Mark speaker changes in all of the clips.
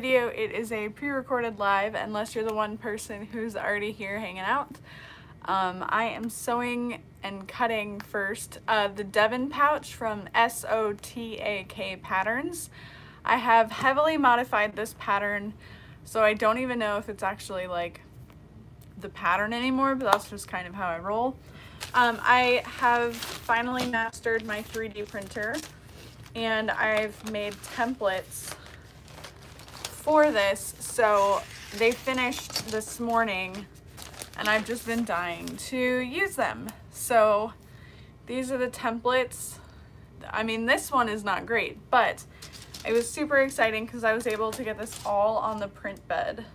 Speaker 1: video, it is a pre-recorded live unless you're the one person who's already here hanging out. Um, I am sewing and cutting first uh, the Devon pouch from S-O-T-A-K Patterns. I have heavily modified this pattern so I don't even know if it's actually like the pattern anymore, but that's just kind of how I roll. Um, I have finally mastered my 3D printer and I've made templates for this. So they finished this morning and I've just been dying to use them. So these are the templates. I mean, this one is not great, but it was super exciting because I was able to get this all on the print bed.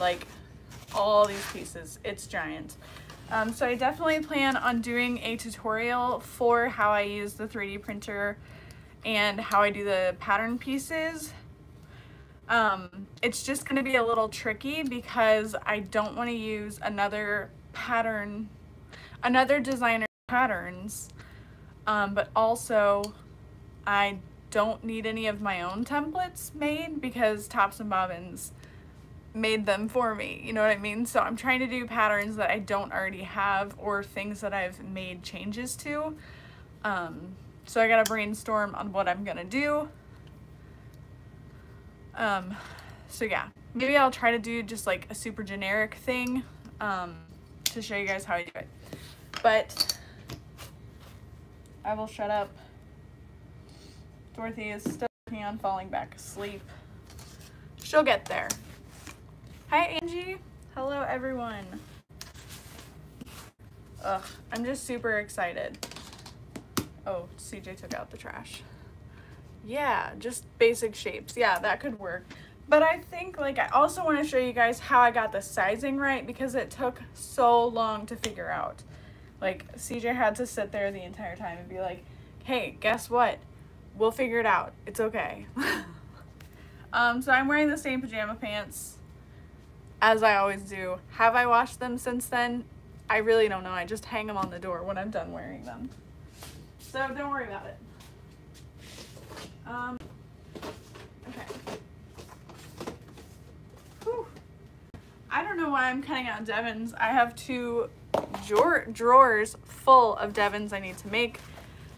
Speaker 1: Like all these pieces, it's giant. Um, so I definitely plan on doing a tutorial for how I use the 3D printer and how I do the pattern pieces. Um, it's just going to be a little tricky because I don't want to use another pattern, another designer patterns, um, but also I don't need any of my own templates made because Tops and Bobbins made them for me, you know what I mean? So I'm trying to do patterns that I don't already have or things that I've made changes to. Um, so I gotta brainstorm on what I'm gonna do. Um, so yeah, maybe I'll try to do just like a super generic thing um, to show you guys how I do it. But I will shut up. Dorothy is still working on falling back asleep. She'll get there. Hi, Angie. Hello, everyone. Ugh, I'm just super excited. Oh, CJ took out the trash. Yeah, just basic shapes. Yeah, that could work. But I think, like, I also want to show you guys how I got the sizing right because it took so long to figure out. Like, CJ had to sit there the entire time and be like, hey, guess what? We'll figure it out. It's okay. um, so I'm wearing the same pajama pants as I always do. Have I washed them since then? I really don't know. I just hang them on the door when I'm done wearing them. So don't worry about it. Um, okay. Whew. I don't know why I'm cutting out Devons. I have two drawer drawers full of Devons I need to make,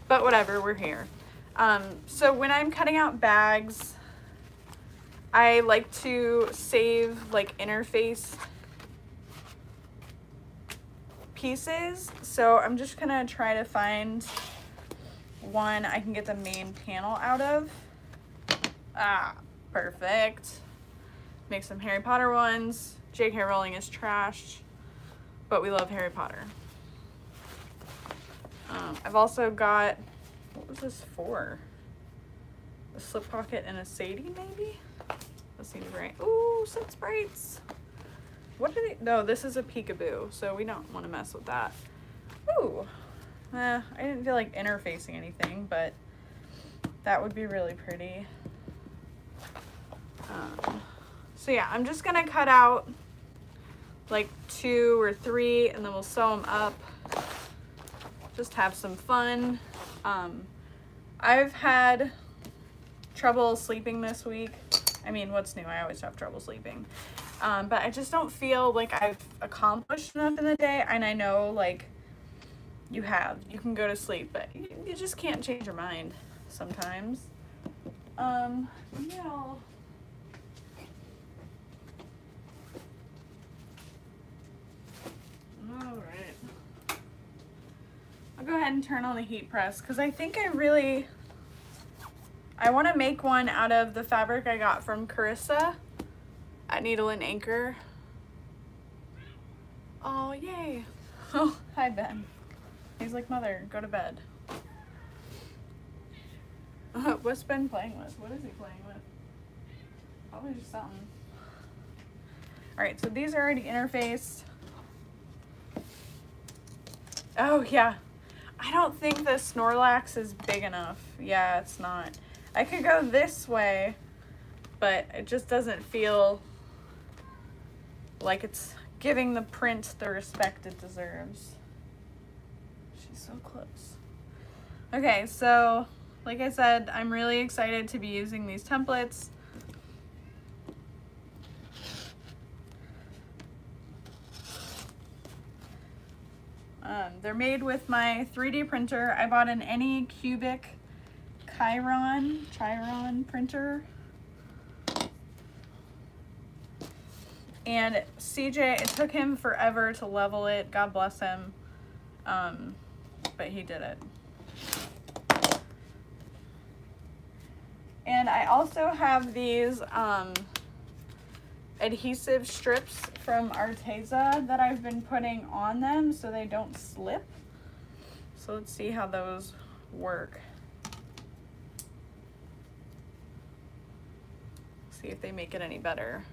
Speaker 1: but whatever, we're here. Um, so when I'm cutting out bags, I like to save like interface pieces. So I'm just gonna try to find one I can get the main panel out of. Ah, perfect. Make some Harry Potter ones. JK Rowling is trash, but we love Harry Potter. Um, I've also got, what was this for? A slip pocket and a Sadie maybe? That seems right. Ooh, some sprites. What are they? No, this is a peekaboo, so we don't want to mess with that. Ooh. Eh, I didn't feel like interfacing anything, but that would be really pretty. Um, so yeah, I'm just gonna cut out like two or three and then we'll sew them up. Just have some fun. Um, I've had trouble sleeping this week. I mean, what's new? I always have trouble sleeping. Um, but I just don't feel like I've accomplished enough in the day. And I know, like, you have. You can go to sleep, but you, you just can't change your mind sometimes. Um, yeah. Alright. I'll go ahead and turn on the heat press because I think I really I want to make one out of the fabric I got from Carissa at Needle and Anchor. Oh, yay. Oh, hi, Ben. He's like, mother, go to bed. Uh, what's Ben playing with? What is he playing with? Probably just something. All right, so these are already interfaced. Oh, yeah. I don't think the Snorlax is big enough. Yeah, it's not. I could go this way, but it just doesn't feel like it's giving the print the respect it deserves. So close. Okay, so like I said, I'm really excited to be using these templates. Um, they're made with my 3D printer. I bought an Anycubic Chiron, Chiron printer. And CJ, it took him forever to level it. God bless him. Um, but he did it. And I also have these um, adhesive strips from Arteza that I've been putting on them so they don't slip. So let's see how those work. See if they make it any better.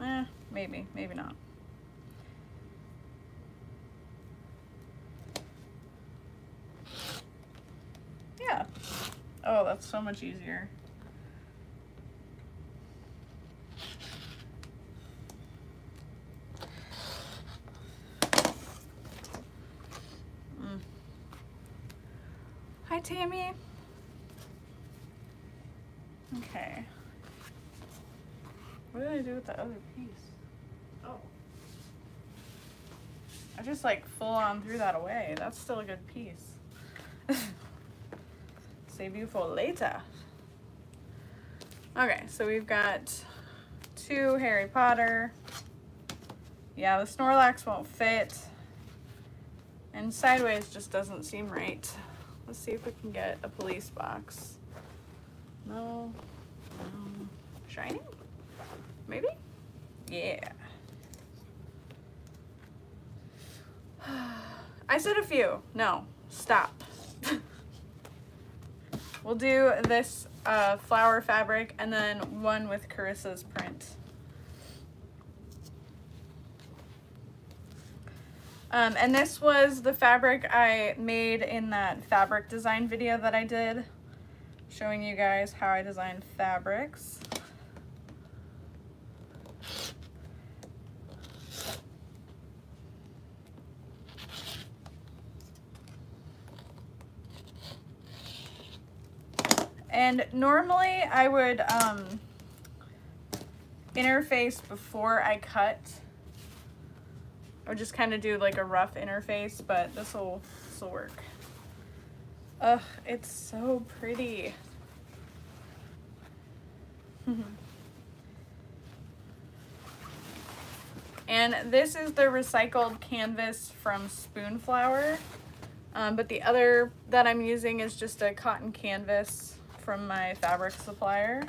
Speaker 1: Eh, maybe, maybe not. Yeah. Oh, that's so much easier. Mm. Hi, Tammy. Okay. What did I do with the other piece? Oh. I just like full on threw that away. That's still a good piece. Save you for later. Okay, so we've got two Harry Potter. Yeah, the Snorlax won't fit. And sideways just doesn't seem right. Let's see if we can get a police box. No. no. Shiny? Maybe? Yeah. I said a few. No, stop. we'll do this uh, flower fabric and then one with Carissa's print. Um, and this was the fabric I made in that fabric design video that I did, showing you guys how I designed fabrics. And normally I would um, interface before I cut. Would just kind of do like a rough interface, but this will this will work. Ugh, it's so pretty. and this is the recycled canvas from Spoonflower. Um, but the other that I'm using is just a cotton canvas from my fabric supplier.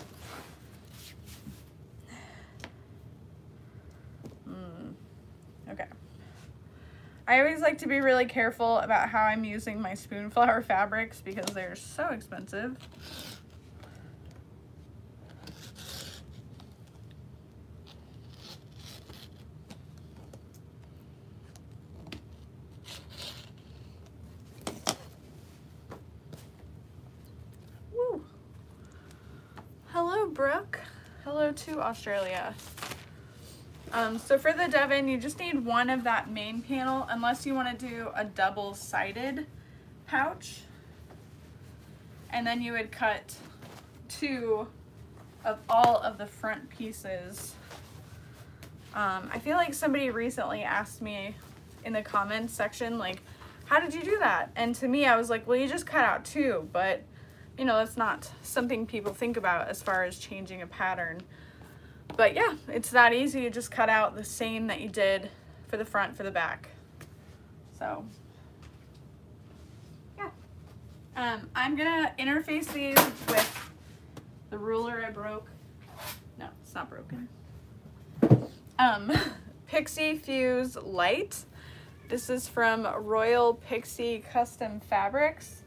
Speaker 1: Mm, okay. I always like to be really careful about how I'm using my Spoonflower fabrics because they're so expensive. Brooke. Hello to Australia. Um, so for the Devon, you just need one of that main panel unless you want to do a double-sided pouch. And then you would cut two of all of the front pieces. Um, I feel like somebody recently asked me in the comments section, like, how did you do that? And to me, I was like, well, you just cut out two, but you know, that's not something people think about as far as changing a pattern. But yeah, it's that easy You just cut out the same that you did for the front for the back. So, yeah. Um, I'm gonna interface these with the ruler I broke. No, it's not broken. Um, PixieFuse Light. This is from Royal Pixie Custom Fabrics.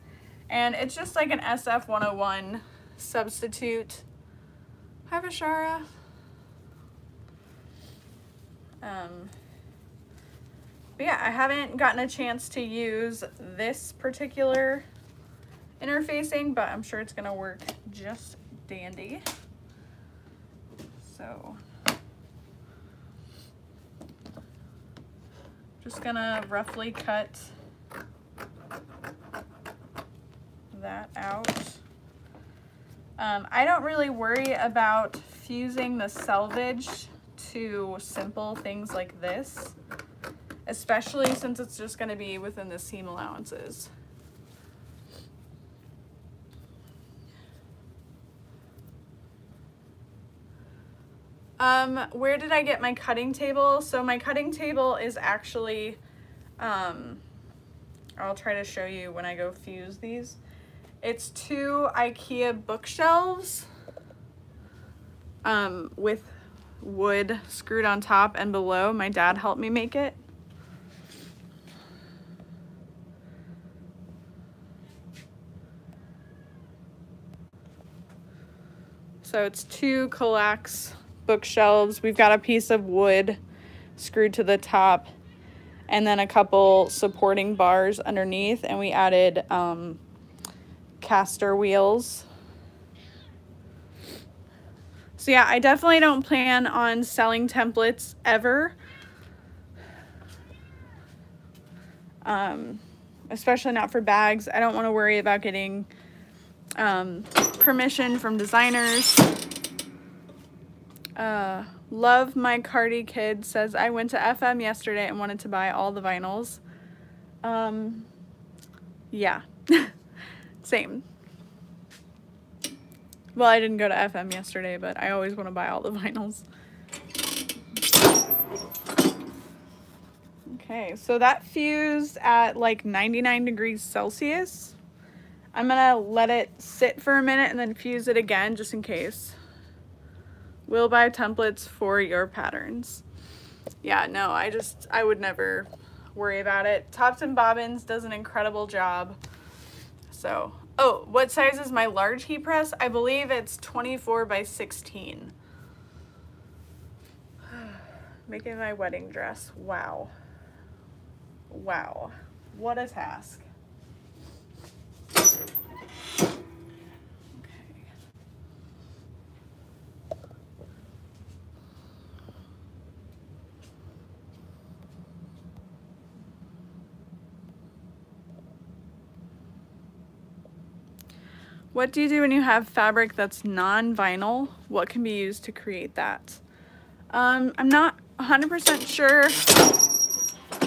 Speaker 1: And it's just like an SF-101 substitute. Hi, Vishara. Um, but yeah, I haven't gotten a chance to use this particular interfacing, but I'm sure it's gonna work just dandy. So Just gonna roughly cut that out. Um, I don't really worry about fusing the selvage to simple things like this, especially since it's just gonna be within the seam allowances. Um, where did I get my cutting table? So my cutting table is actually, um, I'll try to show you when I go fuse these. It's two Ikea bookshelves um, with wood screwed on top and below. My dad helped me make it. So it's two Kallax bookshelves. We've got a piece of wood screwed to the top and then a couple supporting bars underneath and we added um, caster wheels. So yeah, I definitely don't plan on selling templates ever. Um, especially not for bags. I don't want to worry about getting um, permission from designers. Uh, love my Cardi kid says I went to FM yesterday and wanted to buy all the vinyls. Um, yeah, same. Well, I didn't go to FM yesterday, but I always want to buy all the vinyls. Okay, so that fused at like 99 degrees Celsius. I'm gonna let it sit for a minute and then fuse it again just in case. We'll buy templates for your patterns. Yeah, no, I just, I would never worry about it. Tops and Bobbins does an incredible job. So, oh, what size is my large heat press? I believe it's 24 by 16. Making my wedding dress. Wow. Wow. What a task. What do you do when you have fabric that's non-vinyl? What can be used to create that? Um, I'm not 100% sure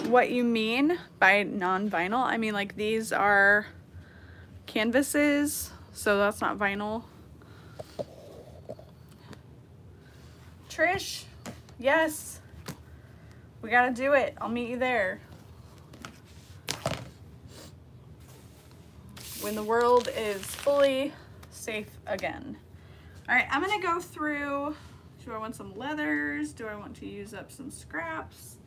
Speaker 1: what you mean by non-vinyl. I mean, like these are canvases, so that's not vinyl. Trish, yes, we gotta do it. I'll meet you there. When the world is fully safe again. All right, I'm gonna go through, do I want some leathers? Do I want to use up some scraps?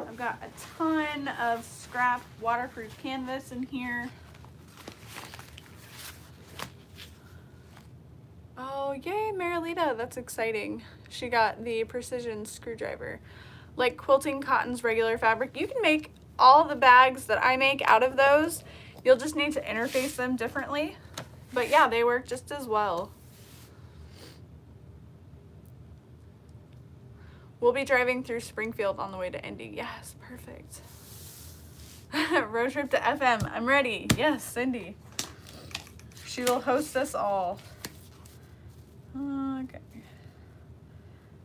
Speaker 1: I've got a ton of scrap waterproof canvas in here. Oh, yay, Marilita, that's exciting. She got the precision screwdriver. Like quilting cotton's regular fabric, you can make all the bags that I make out of those, you'll just need to interface them differently. But yeah, they work just as well. We'll be driving through Springfield on the way to Indy. Yes, perfect. Road trip to FM. I'm ready. Yes, Cindy. She will host us all. Okay.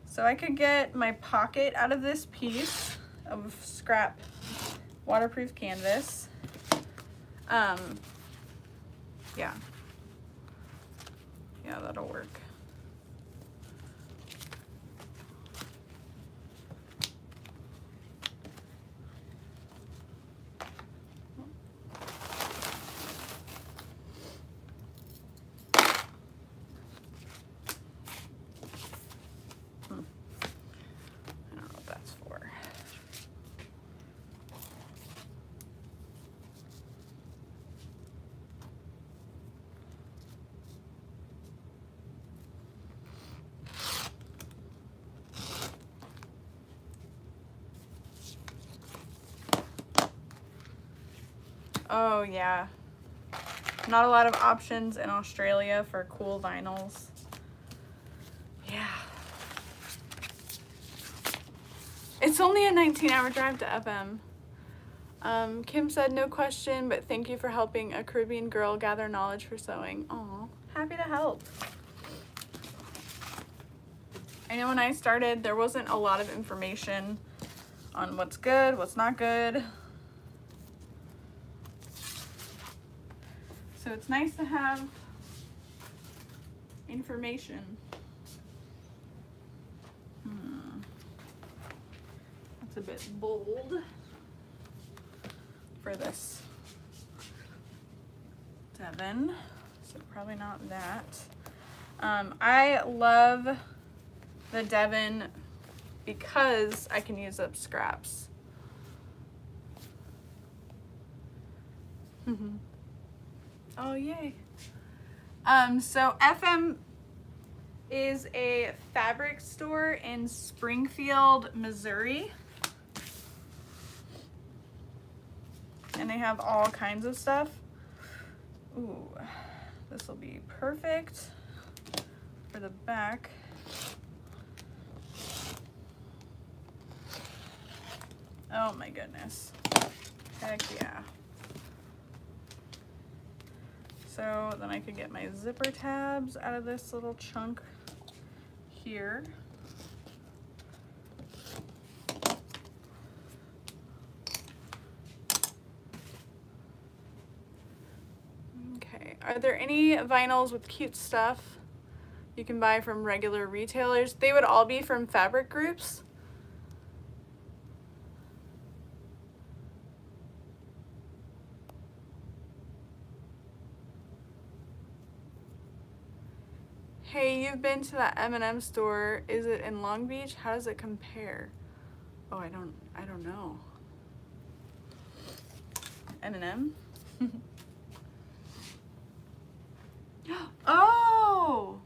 Speaker 1: So I could get my pocket out of this piece of scrap waterproof canvas. Um, yeah. Yeah, that'll work. Oh yeah. Not a lot of options in Australia for cool vinyls. Yeah. It's only a 19 hour drive to FM. Um, Kim said, no question, but thank you for helping a Caribbean girl gather knowledge for sewing. Aw, happy to help. I know when I started, there wasn't a lot of information on what's good, what's not good. So it's nice to have information. Hmm. That's a bit bold for this Devon, so probably not that. Um, I love the Devon because I can use up scraps. oh, yay. Um, so FM is a fabric store in Springfield, Missouri. And they have all kinds of stuff. Ooh, this will be perfect for the back. Oh my goodness. Heck yeah. So then I could get my zipper tabs out of this little chunk here. Okay, are there any vinyls with cute stuff you can buy from regular retailers? They would all be from fabric groups. Hey, you've been to that M&M store. Is it in Long Beach? How does it compare? Oh, I don't, I don't know. M&M? oh!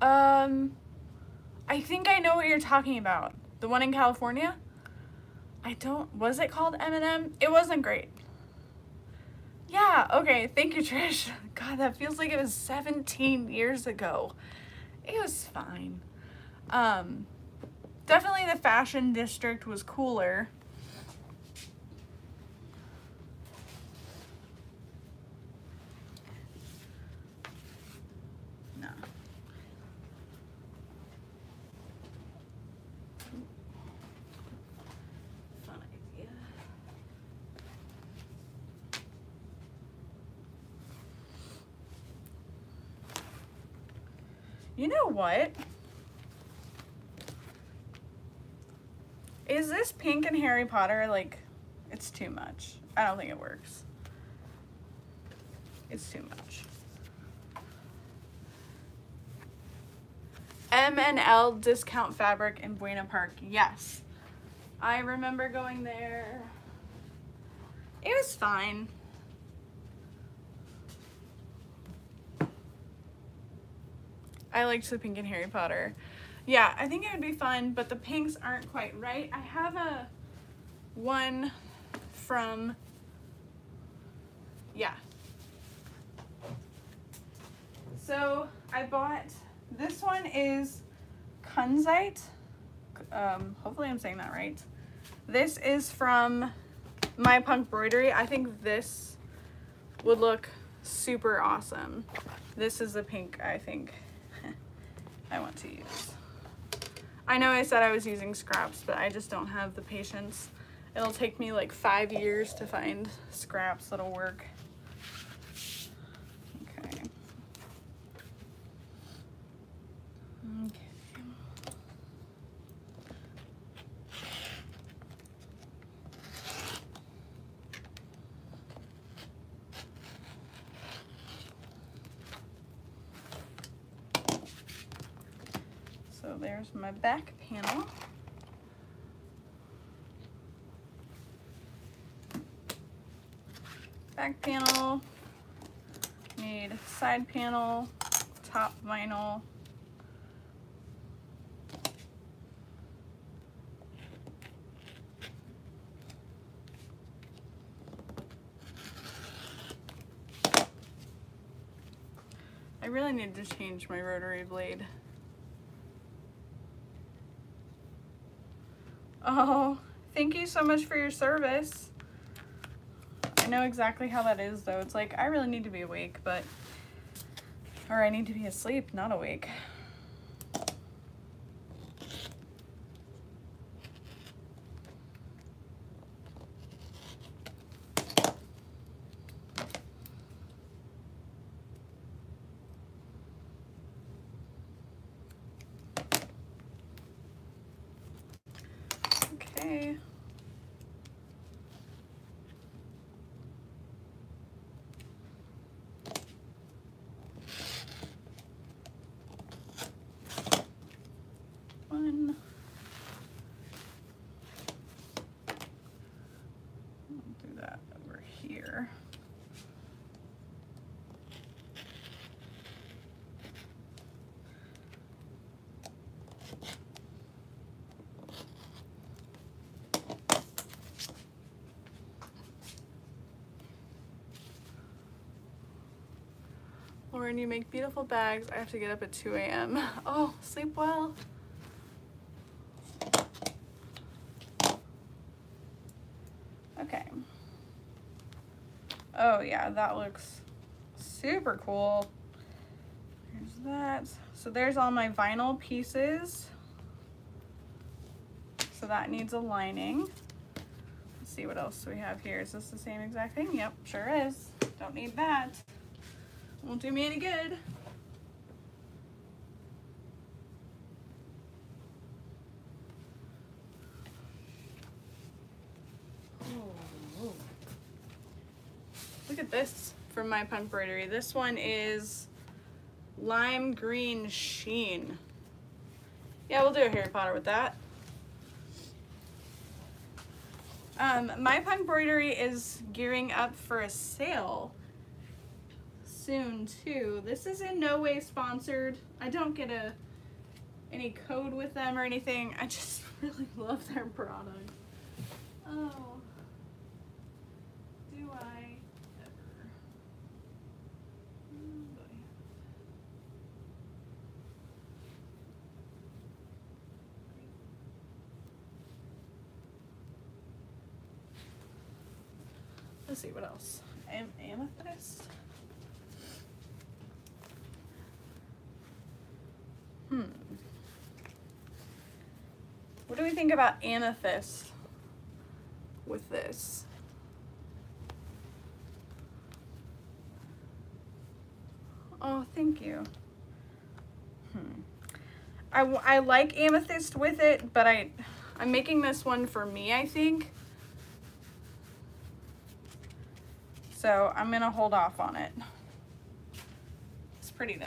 Speaker 1: Um, I think I know what you're talking about. The one in California? I don't, was it called M&M? It wasn't great. Yeah, okay, thank you, Trish. God, that feels like it was 17 years ago. It was fine. Um, definitely the fashion district was cooler. You know what? Is this pink and Harry Potter, like, it's too much. I don't think it works. It's too much. M&L Discount Fabric in Buena Park. Yes. I remember going there. It was fine. I liked the pink in Harry Potter. Yeah, I think it would be fun, but the pinks aren't quite right. I have a one from, yeah. So I bought, this one is Kunzite. Um, hopefully I'm saying that right. This is from My Punkbroidery. I think this would look super awesome. This is the pink, I think. I want to use. I know I said I was using scraps, but I just don't have the patience. It'll take me like five years to find scraps that'll work. Okay. Okay. there's my back panel. Back panel, need side panel, top vinyl, I really need to change my rotary blade. Oh, thank you so much for your service. I know exactly how that is though. It's like, I really need to be awake, but, or I need to be asleep, not awake. Okay. One. I'll do that over here. Lauren, you make beautiful bags. I have to get up at 2 a.m. Oh, sleep well. Okay. Oh yeah, that looks super cool. There's that. So there's all my vinyl pieces. So that needs a lining. Let's see what else we have here. Is this the same exact thing? Yep, sure is. Don't need that. Won't do me any good. Look at this from my punk embroidery. This one is lime green sheen. Yeah, we'll do a Harry Potter with that. Um, my punk embroidery is gearing up for a sale soon too. This is in no way sponsored. I don't get a any code with them or anything. I just really love their product. Oh. Do I ever? Let's see what else. Am- amethyst. Hmm. What do think about amethyst with this? Oh, thank you. Hmm. I, I like amethyst with it, but I, I'm making this one for me, I think. So I'm gonna hold off on it. It's pretty though.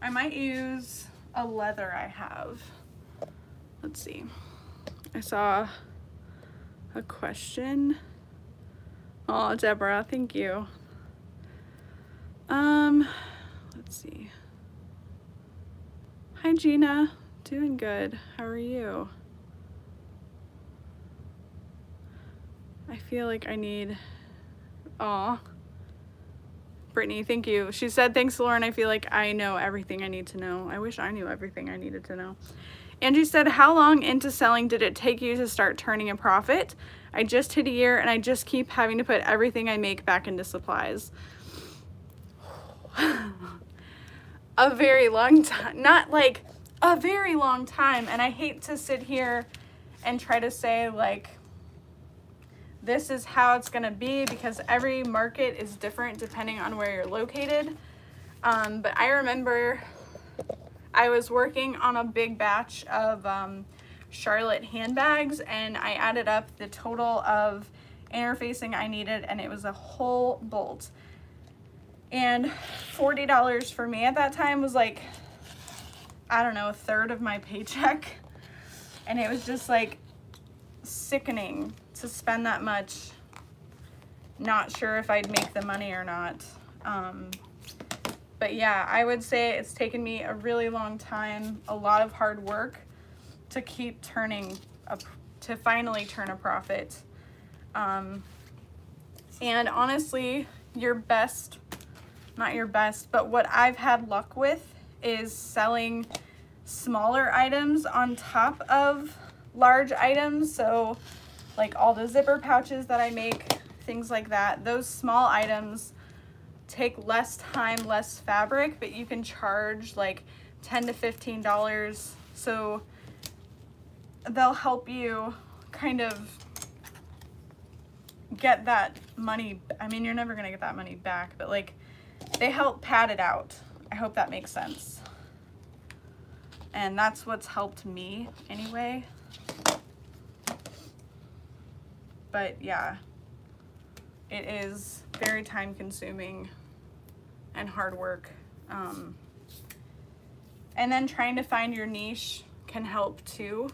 Speaker 1: I might use a leather I have. Let's see. I saw a question. Oh, Deborah, thank you. Um, let's see. Hi, Gina. Doing good. How are you? I feel like I need. Aw. Brittany, thank you. She said, thanks, Lauren. I feel like I know everything I need to know. I wish I knew everything I needed to know. Angie said, how long into selling did it take you to start turning a profit? I just hit a year and I just keep having to put everything I make back into supplies. a very long time. Not like a very long time. And I hate to sit here and try to say like, this is how it's to be because every market is different depending on where you're located. Um, but I remember I was working on a big batch of um, Charlotte handbags and I added up the total of interfacing I needed and it was a whole bolt. And $40 for me at that time was like, I don't know, a third of my paycheck. And it was just like sickening to spend that much. Not sure if I'd make the money or not. Um, but yeah, I would say it's taken me a really long time, a lot of hard work to keep turning, a, to finally turn a profit. Um, and honestly, your best, not your best, but what I've had luck with is selling smaller items on top of large items. So like all the zipper pouches that I make, things like that. Those small items take less time, less fabric, but you can charge like 10 to $15. So they'll help you kind of get that money. I mean, you're never to get that money back, but like they help pad it out. I hope that makes sense. And that's what's helped me anyway. But yeah, it is very time consuming and hard work. Um, and then trying to find your niche can help too.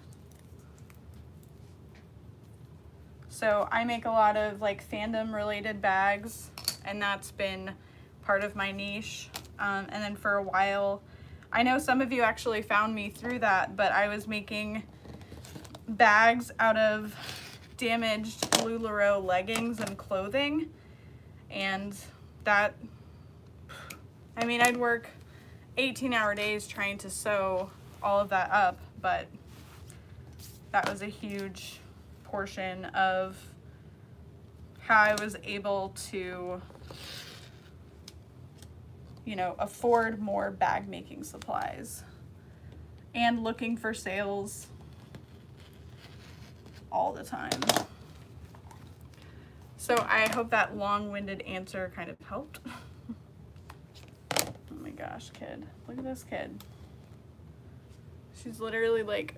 Speaker 1: So I make a lot of like fandom related bags and that's been part of my niche. Um, and then for a while, I know some of you actually found me through that, but I was making bags out of damaged LuLaRoe leggings and clothing. And that, I mean, I'd work 18 hour days trying to sew all of that up, but that was a huge portion of how I was able to, you know, afford more bag making supplies and looking for sales all the time. So I hope that long-winded answer kind of helped. gosh, kid. Look at this kid. She's literally like,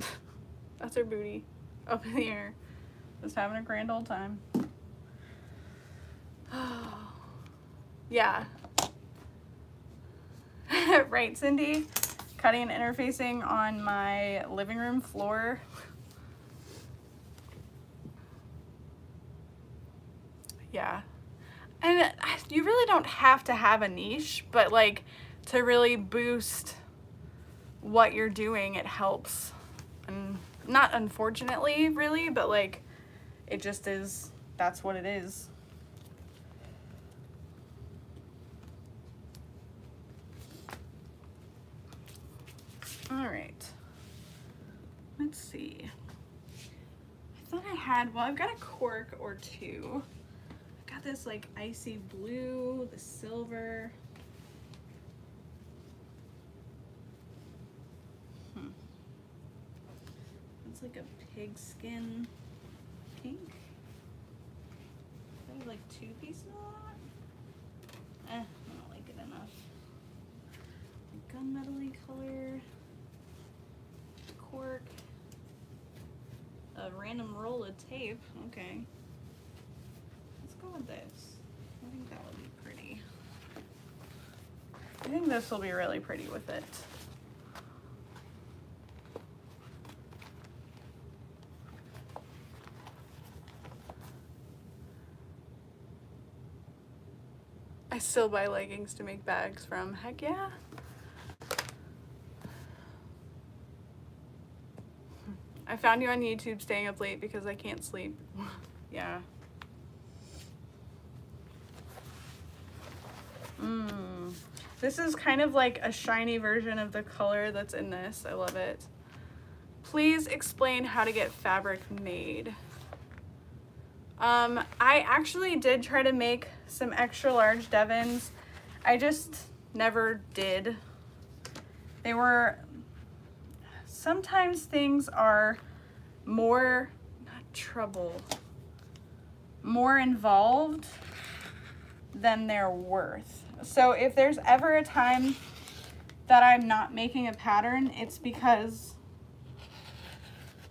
Speaker 1: that's her booty up in the air. Just having a grand old time. yeah. right, Cindy? Cutting and interfacing on my living room floor. yeah. And you really don't have to have a niche, but like to really boost what you're doing, it helps. And not unfortunately, really, but like it just is, that's what it is. All right, let's see. I thought I had, well, I've got a cork or two this like icy blue, the silver. Hmm. It's like a pigskin pink. Like two pieces of that. Eh, I don't like it enough. Gunmetal color. Cork. A random roll of tape. Okay with this. I think that would be pretty. I think this will be really pretty with it. I still buy leggings to make bags from. Heck yeah. I found you on YouTube staying up late because I can't sleep. yeah. Mm. This is kind of like a shiny version of the color that's in this. I love it. Please explain how to get fabric made. Um, I actually did try to make some extra large Devons. I just never did. They were, sometimes things are more, not trouble, more involved than they're worth. So if there's ever a time that I'm not making a pattern, it's because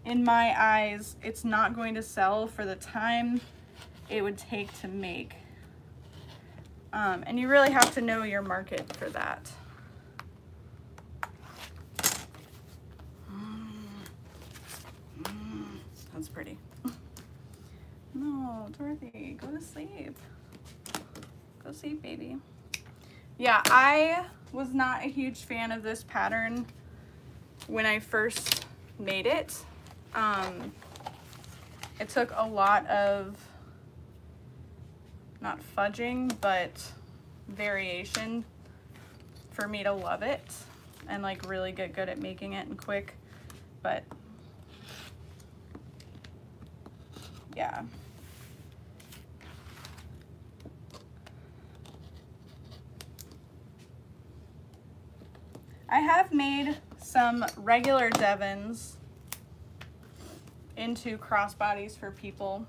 Speaker 1: in my eyes, it's not going to sell for the time it would take to make. Um, and you really have to know your market for that. That's pretty. No, Dorothy, go to sleep. Go sleep, baby. Yeah, I was not a huge fan of this pattern when I first made it. Um, it took a lot of, not fudging, but variation for me to love it. and like really get good at making it and quick, but yeah. I have made some regular Devons into crossbodies for people.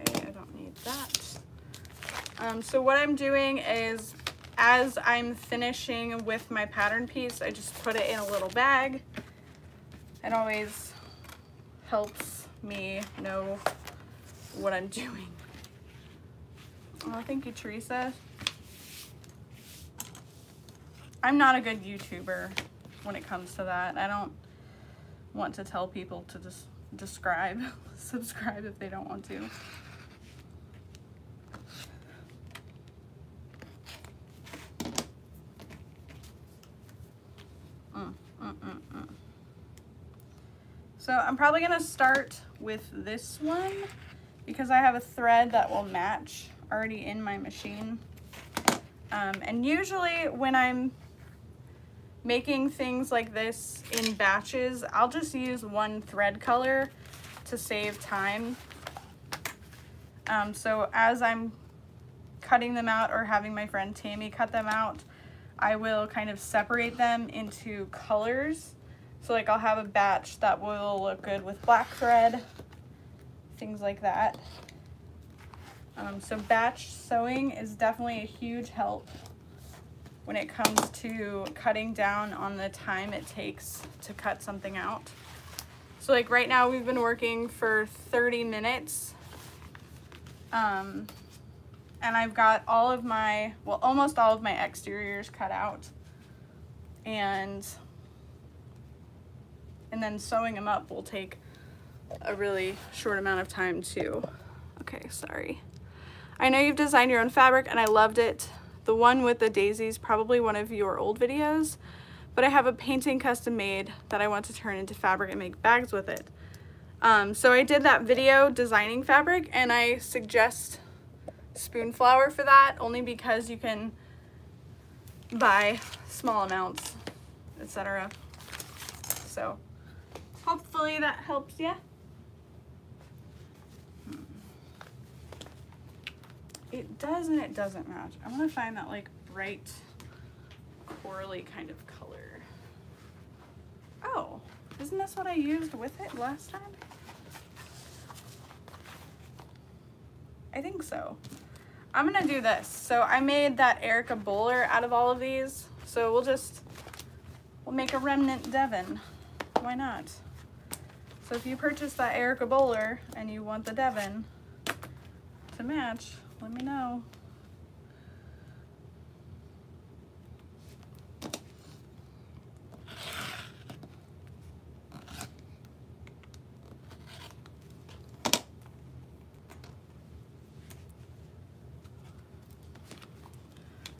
Speaker 1: Okay, I don't need that. Um, so what I'm doing is as I'm finishing with my pattern piece, I just put it in a little bag. It always helps me know what I'm doing. Thank you, Teresa. I'm not a good YouTuber when it comes to that. I don't want to tell people to just describe, subscribe if they don't want to. Mm, mm, mm, so I'm probably gonna start with this one because I have a thread that will match already in my machine. Um, and usually when I'm making things like this in batches, I'll just use one thread color to save time. Um, so as I'm cutting them out or having my friend Tammy cut them out, I will kind of separate them into colors. So like I'll have a batch that will look good with black thread, things like that. Um, so batch sewing is definitely a huge help when it comes to cutting down on the time it takes to cut something out. So like right now we've been working for 30 minutes um, and I've got all of my, well almost all of my exteriors cut out and and then sewing them up will take a really short amount of time too. Okay, sorry. I know you've designed your own fabric and I loved it. The one with the daisies, probably one of your old videos, but I have a painting custom made that I want to turn into fabric and make bags with it. Um, so I did that video designing fabric and I suggest Spoonflower for that only because you can buy small amounts, etc. So hopefully that helps you. It does and it doesn't match. I want to find that like bright corally kind of color. Oh, isn't this what I used with it last time? I think so. I'm gonna do this. So I made that Erica Bowler out of all of these. So we'll just, we'll make a remnant Devon. Why not? So if you purchase that Erica Bowler and you want the Devon to match, let me know.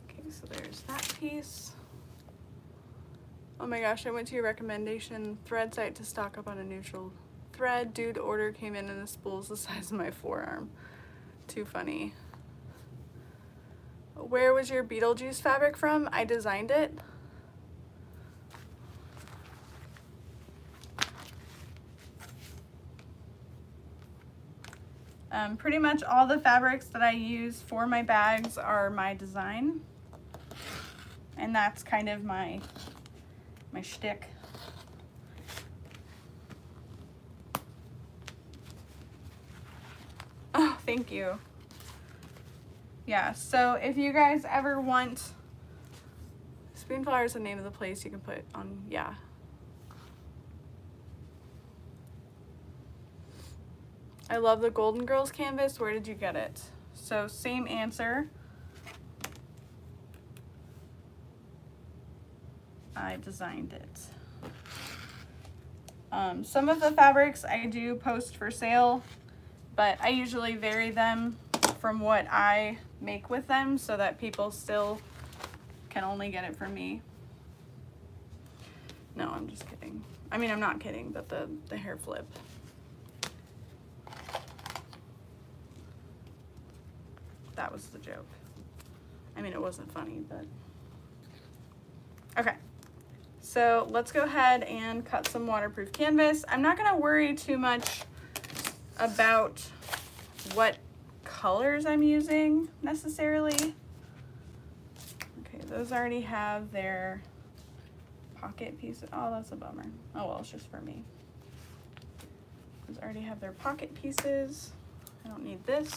Speaker 1: Okay, so there's that piece. Oh my gosh, I went to your recommendation thread site to stock up on a neutral thread. Dude order came in and the spool's the size of my forearm. Too funny. Where was your Beetlejuice fabric from? I designed it. Um, pretty much all the fabrics that I use for my bags are my design. And that's kind of my, my shtick. Oh, thank you yeah, so if you guys ever want, Spoonflower is the name of the place you can put on, yeah. I love the Golden Girls canvas. Where did you get it? So same answer. I designed it. Um, some of the fabrics I do post for sale, but I usually vary them from what I make with them so that people still can only get it from me. No, I'm just kidding. I mean, I'm not kidding, but the, the hair flip. That was the joke. I mean, it wasn't funny, but. Okay. So let's go ahead and cut some waterproof canvas. I'm not gonna worry too much about what colors I'm using necessarily. Okay, those already have their pocket pieces. Oh, that's a bummer. Oh well, it's just for me. Those already have their pocket pieces. I don't need this.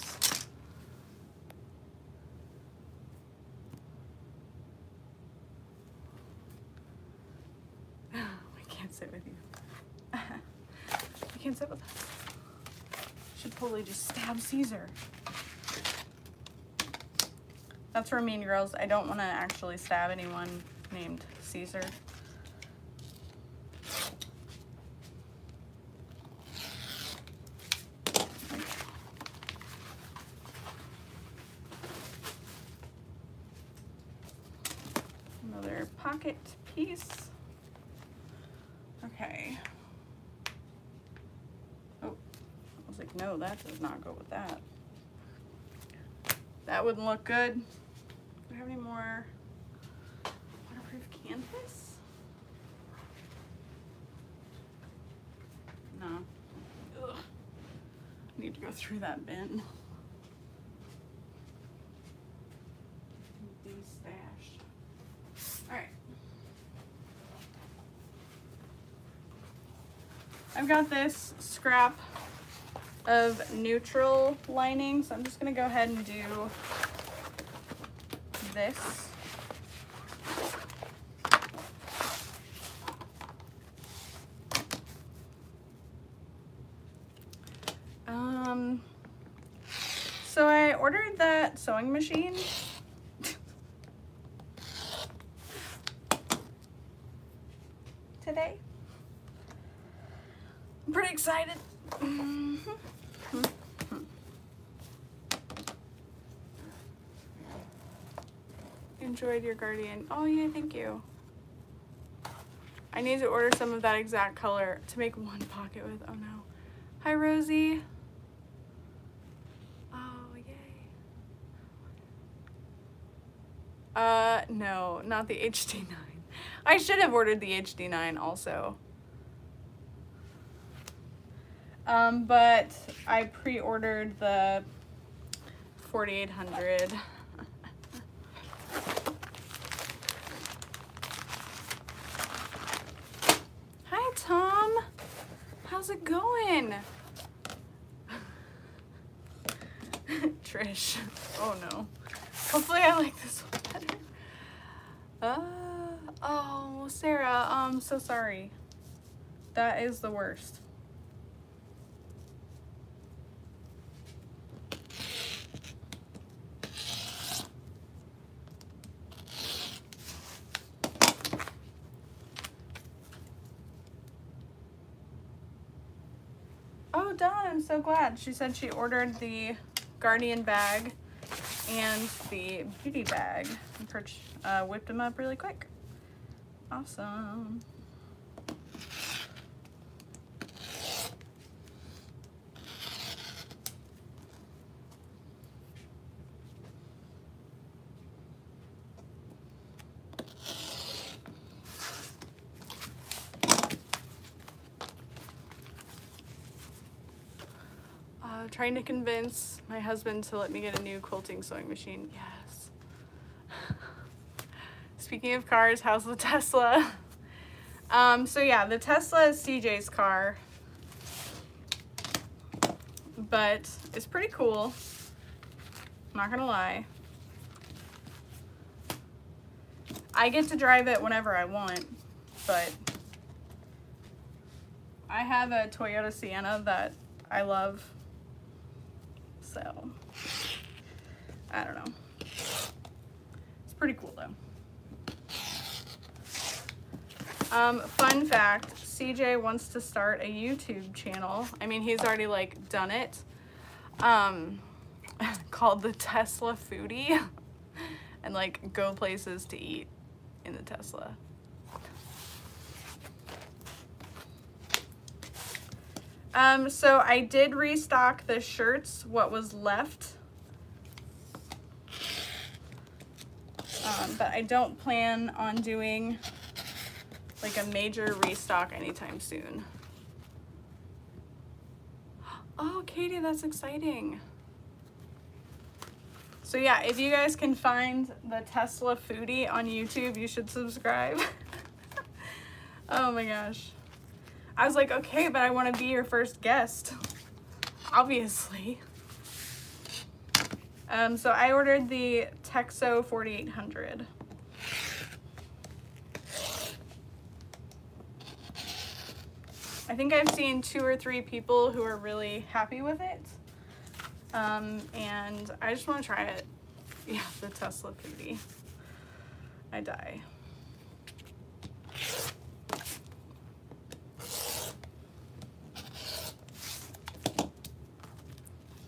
Speaker 1: I can't sit with you. I can't sit with us. Should totally just stab Caesar. That's for Mean Girls. I don't want to actually stab anyone named Caesar. Another pocket piece. Okay. Oh, I was like, no, that does not go with that. That wouldn't look good. Do we have any more waterproof canvas? No. Ugh. Need to go through that bin. Stashed. Alright. I've got this scrap of neutral lining, so I'm just gonna go ahead and do this. Um, so I ordered that sewing machine. Today. I'm pretty excited. Your guardian. Oh yeah, thank you. I need to order some of that exact color to make one pocket with. Oh no. Hi Rosie. Oh yay. Uh no, not the HD9. I should have ordered the HD9 also. Um, but I pre-ordered the 4800. Hi, Tom. How's it going? Trish. Oh no. Hopefully I like this one better. Uh, oh, Sarah, I'm so sorry. That is the worst. Oh, Dawn, I'm so glad. She said she ordered the Guardian bag and the beauty bag. And uh, whipped them up really quick. Awesome. Uh, trying to convince my husband to let me get a new quilting sewing machine. Yes. Speaking of cars, how's the Tesla? Um, so yeah, the Tesla is CJ's car, but it's pretty cool. I'm Not gonna lie. I get to drive it whenever I want, but I have a Toyota Sienna that I love so, I don't know. It's pretty cool though. Um, fun fact, CJ wants to start a YouTube channel. I mean, he's already like done it. Um, called the Tesla Foodie and like go places to eat in the Tesla. Um, so I did restock the shirts, what was left. but I don't plan on doing like a major restock anytime soon. Oh, Katie, that's exciting. So yeah, if you guys can find the Tesla foodie on YouTube, you should subscribe. oh my gosh. I was like, okay, but I want to be your first guest. Obviously. Um, so I ordered the TechSew 4800. I think I've seen two or three people who are really happy with it. Um, and I just want to try it. Yeah, the Tesla Foodie. I die.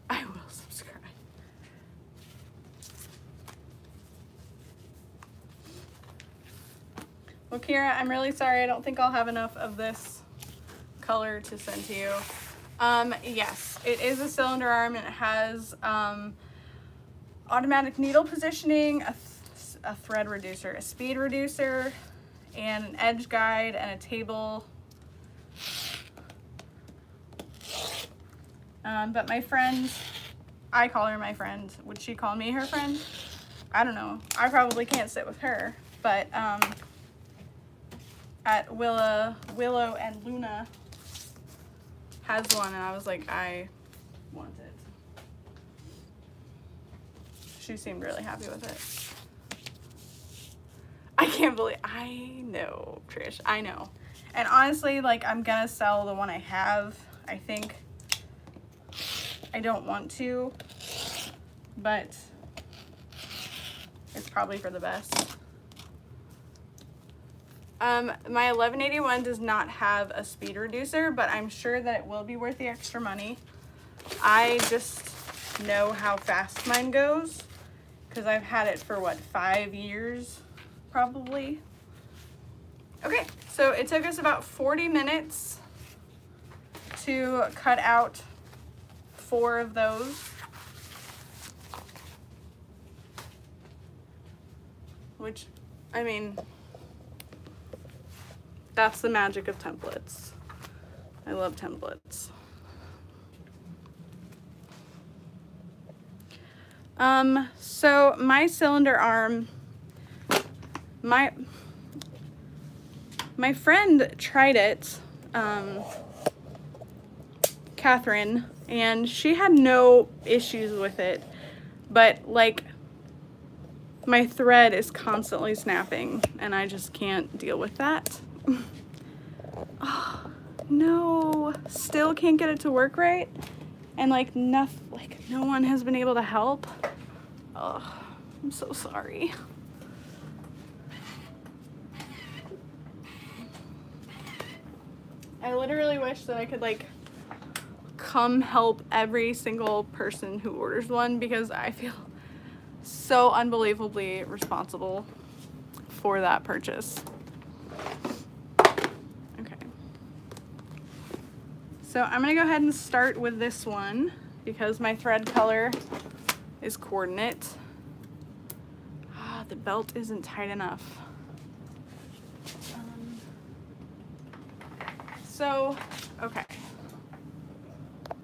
Speaker 1: I will subscribe. Well, Kira, I'm really sorry. I don't think I'll have enough of this color to send to you. Um, yes, it is a cylinder arm and it has um, automatic needle positioning, a, th a thread reducer, a speed reducer, and an edge guide and a table. Um, but my friend, I call her my friend. Would she call me her friend? I don't know. I probably can't sit with her, but um, at Willa, Willow and Luna has one and I was like, I want it. She seemed really happy with it. I can't believe, I know, Trish, I know. And honestly, like, I'm gonna sell the one I have. I think I don't want to, but it's probably for the best. Um, my 1181 does not have a speed reducer, but I'm sure that it will be worth the extra money. I just know how fast mine goes because I've had it for what, five years probably. Okay, so it took us about 40 minutes to cut out four of those. Which, I mean, that's the magic of templates. I love templates. Um, so my cylinder arm, my, my friend tried it, um, Catherine, and she had no issues with it, but like my thread is constantly snapping and I just can't deal with that oh, no, still can't get it to work right. And like nothing, like no one has been able to help. Oh, I'm so sorry. I literally wish that I could like come help every single person who orders one because I feel so unbelievably responsible for that purchase. So I'm gonna go ahead and start with this one because my thread color is coordinate. Ah, the belt isn't tight enough. Um, so, okay.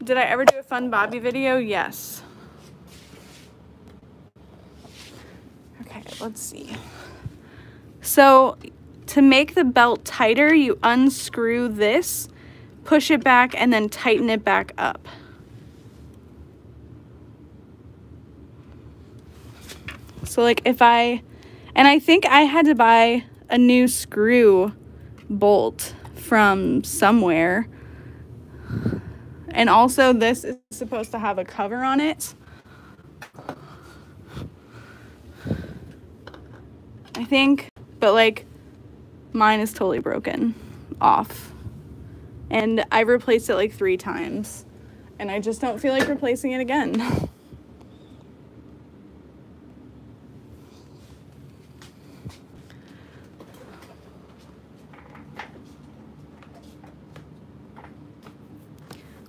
Speaker 1: Did I ever do a fun Bobby video? Yes. Okay, let's see. So to make the belt tighter, you unscrew this push it back and then tighten it back up. So like if I, and I think I had to buy a new screw bolt from somewhere. And also this is supposed to have a cover on it. I think, but like mine is totally broken off and I replaced it like three times and I just don't feel like replacing it again.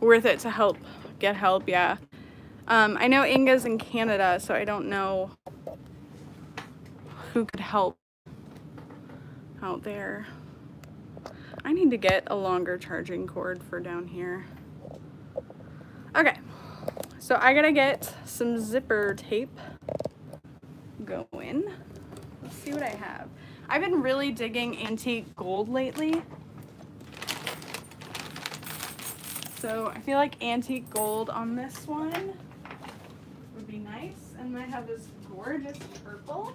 Speaker 1: Worth it to help get help, yeah. Um, I know Inga's in Canada, so I don't know who could help out there. I need to get a longer charging cord for down here. Okay, so I gotta get some zipper tape going. Let's see what I have. I've been really digging antique gold lately. So I feel like antique gold on this one would be nice. And I have this gorgeous purple.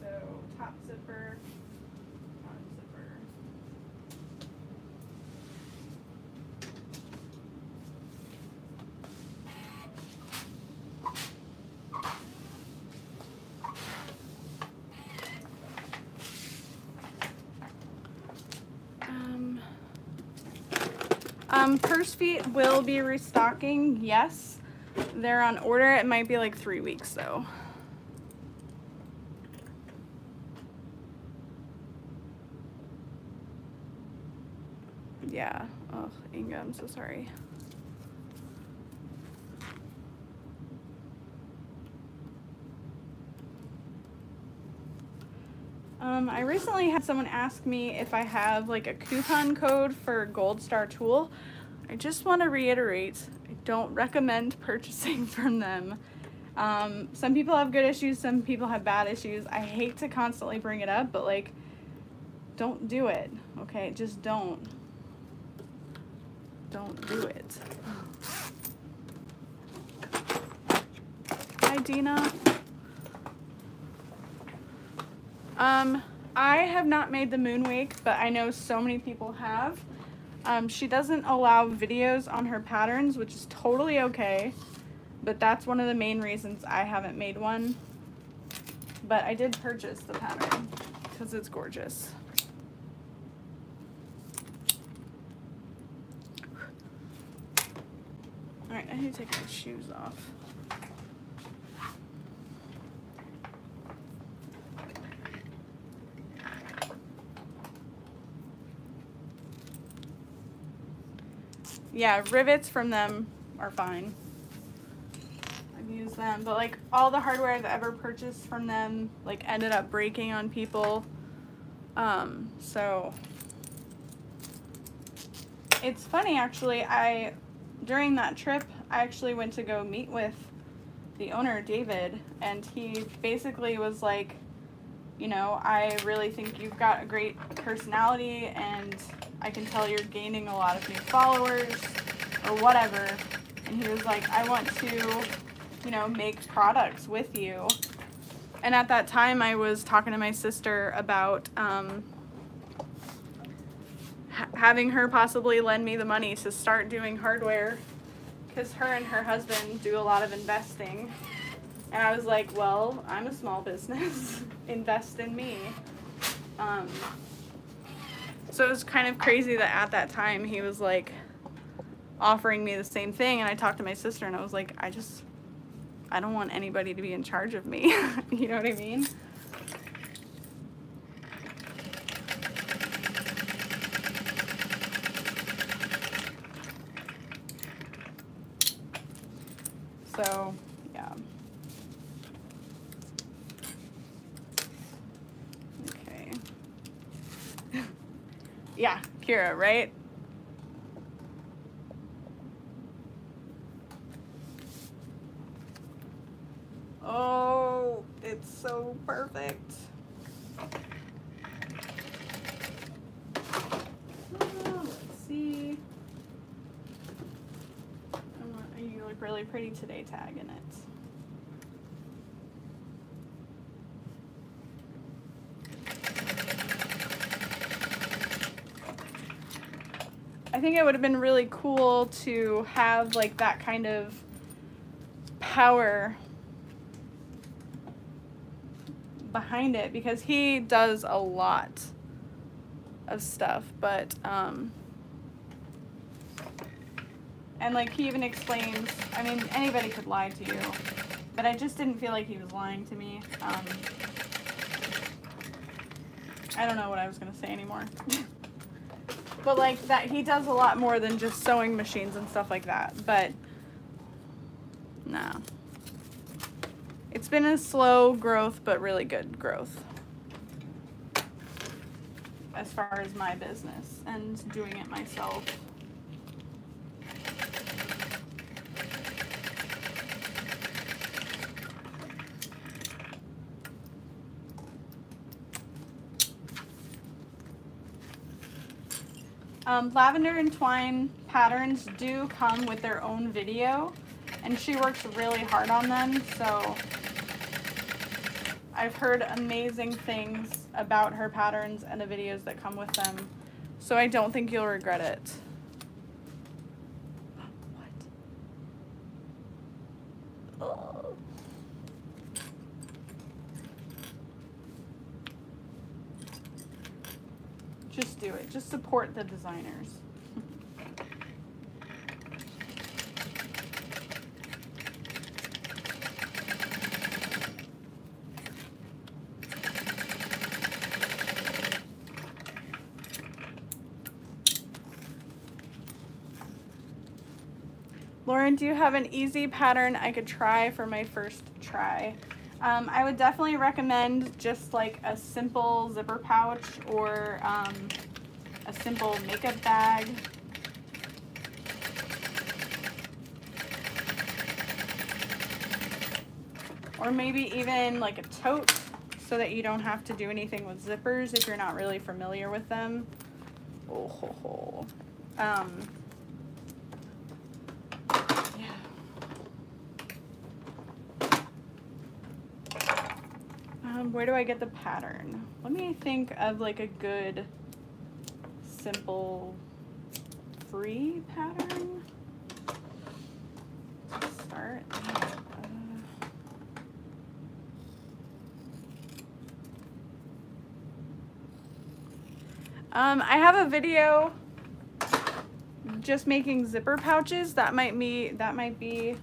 Speaker 1: So top zipper, bottom zipper. Um, um, purse feet will be restocking, yes. They're on order. It might be like three weeks though. Yeah. Oh, Inga, I'm so sorry. Um, I recently had someone ask me if I have like a coupon code for Gold Star Tool. I just want to reiterate, I don't recommend purchasing from them. Um, some people have good issues, some people have bad issues. I hate to constantly bring it up, but like, don't do it, okay? Just don't. Don't do it. Hi, Dina. Um, I have not made the moon wake, but I know so many people have. Um, she doesn't allow videos on her patterns, which is totally okay. But that's one of the main reasons I haven't made one. But I did purchase the pattern because it's gorgeous. Alright, I need to take my shoes off. Yeah, rivets from them are fine. I've used them, but like all the hardware I've ever purchased from them like ended up breaking on people. Um, so it's funny actually, I during that trip I actually went to go meet with the owner David and he basically was like you know, I really think you've got a great personality and I can tell you're gaining a lot of new followers or whatever. And he was like, I want to, you know, make products with you. And at that time, I was talking to my sister about um, ha having her possibly lend me the money to start doing hardware because her and her husband do a lot of investing. And I was like, well, I'm a small business. Invest in me. Um, so it was kind of crazy that at that time he was like offering me the same thing. And I talked to my sister and I was like, I just, I don't want anybody to be in charge of me. you know what I mean? So, yeah. Okay. yeah, Kira, right? Oh, it's so perfect. Oh, let's see. You look really pretty today, tag in it. I think it would have been really cool to have like that kind of power behind it because he does a lot of stuff, but um and like he even explains, I mean anybody could lie to you, but I just didn't feel like he was lying to me. Um I don't know what I was gonna say anymore. but like that he does a lot more than just sewing machines and stuff like that. But no. It's been a slow growth, but really good growth as far as my business and doing it myself. Um, lavender and twine patterns do come with their own video and she works really hard on them so I've heard amazing things about her patterns and the videos that come with them so I don't think you'll regret it. Just do it. Just support the designers. Lauren, do you have an easy pattern I could try for my first try? Um, I would definitely recommend just like a simple zipper pouch or um, a simple makeup bag. Or maybe even like a tote so that you don't have to do anything with zippers if you're not really familiar with them. Oh, ho, ho. Um, Um, where do I get the pattern? Let me think of like a good, simple, free pattern. Start. Uh, um, I have a video just making zipper pouches. That might be that might be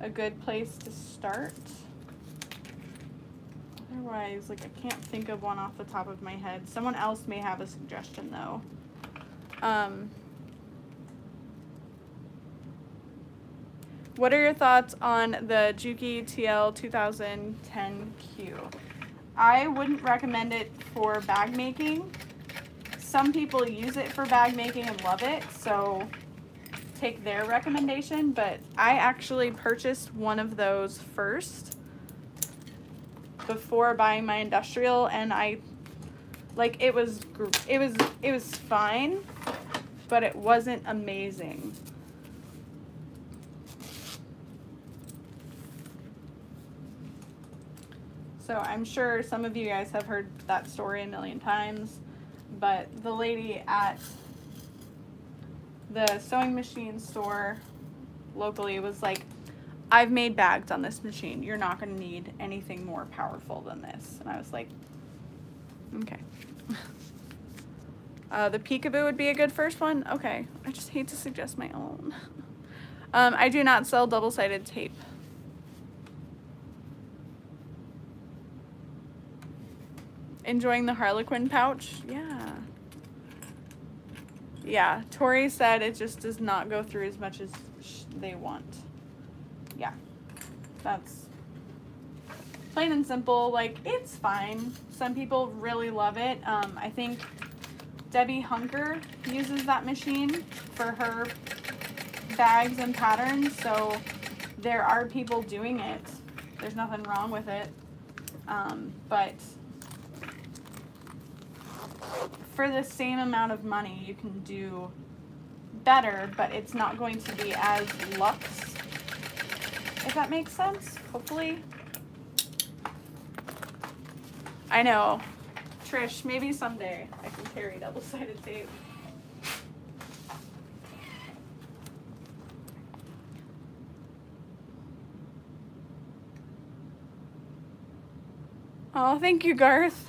Speaker 1: a good place to start. Like I can't think of one off the top of my head. Someone else may have a suggestion though. Um, what are your thoughts on the Juki TL 2010Q? I wouldn't recommend it for bag making. Some people use it for bag making and love it, so take their recommendation, but I actually purchased one of those first before buying my industrial and I like it was it was it was fine but it wasn't amazing. So I'm sure some of you guys have heard that story a million times but the lady at the sewing machine store locally was like I've made bags on this machine. You're not going to need anything more powerful than this. And I was like, okay. uh, the peekaboo would be a good first one. Okay. I just hate to suggest my own. um, I do not sell double-sided tape. Enjoying the Harlequin pouch? Yeah. Yeah, Tori said it just does not go through as much as they want yeah, that's plain and simple. Like, it's fine. Some people really love it. Um, I think Debbie Hunker uses that machine for her bags and patterns, so there are people doing it. There's nothing wrong with it. Um, but for the same amount of money, you can do better, but it's not going to be as luxe if that makes sense, hopefully. I know. Trish, maybe someday I can carry double-sided tape. Oh, thank you, Garth.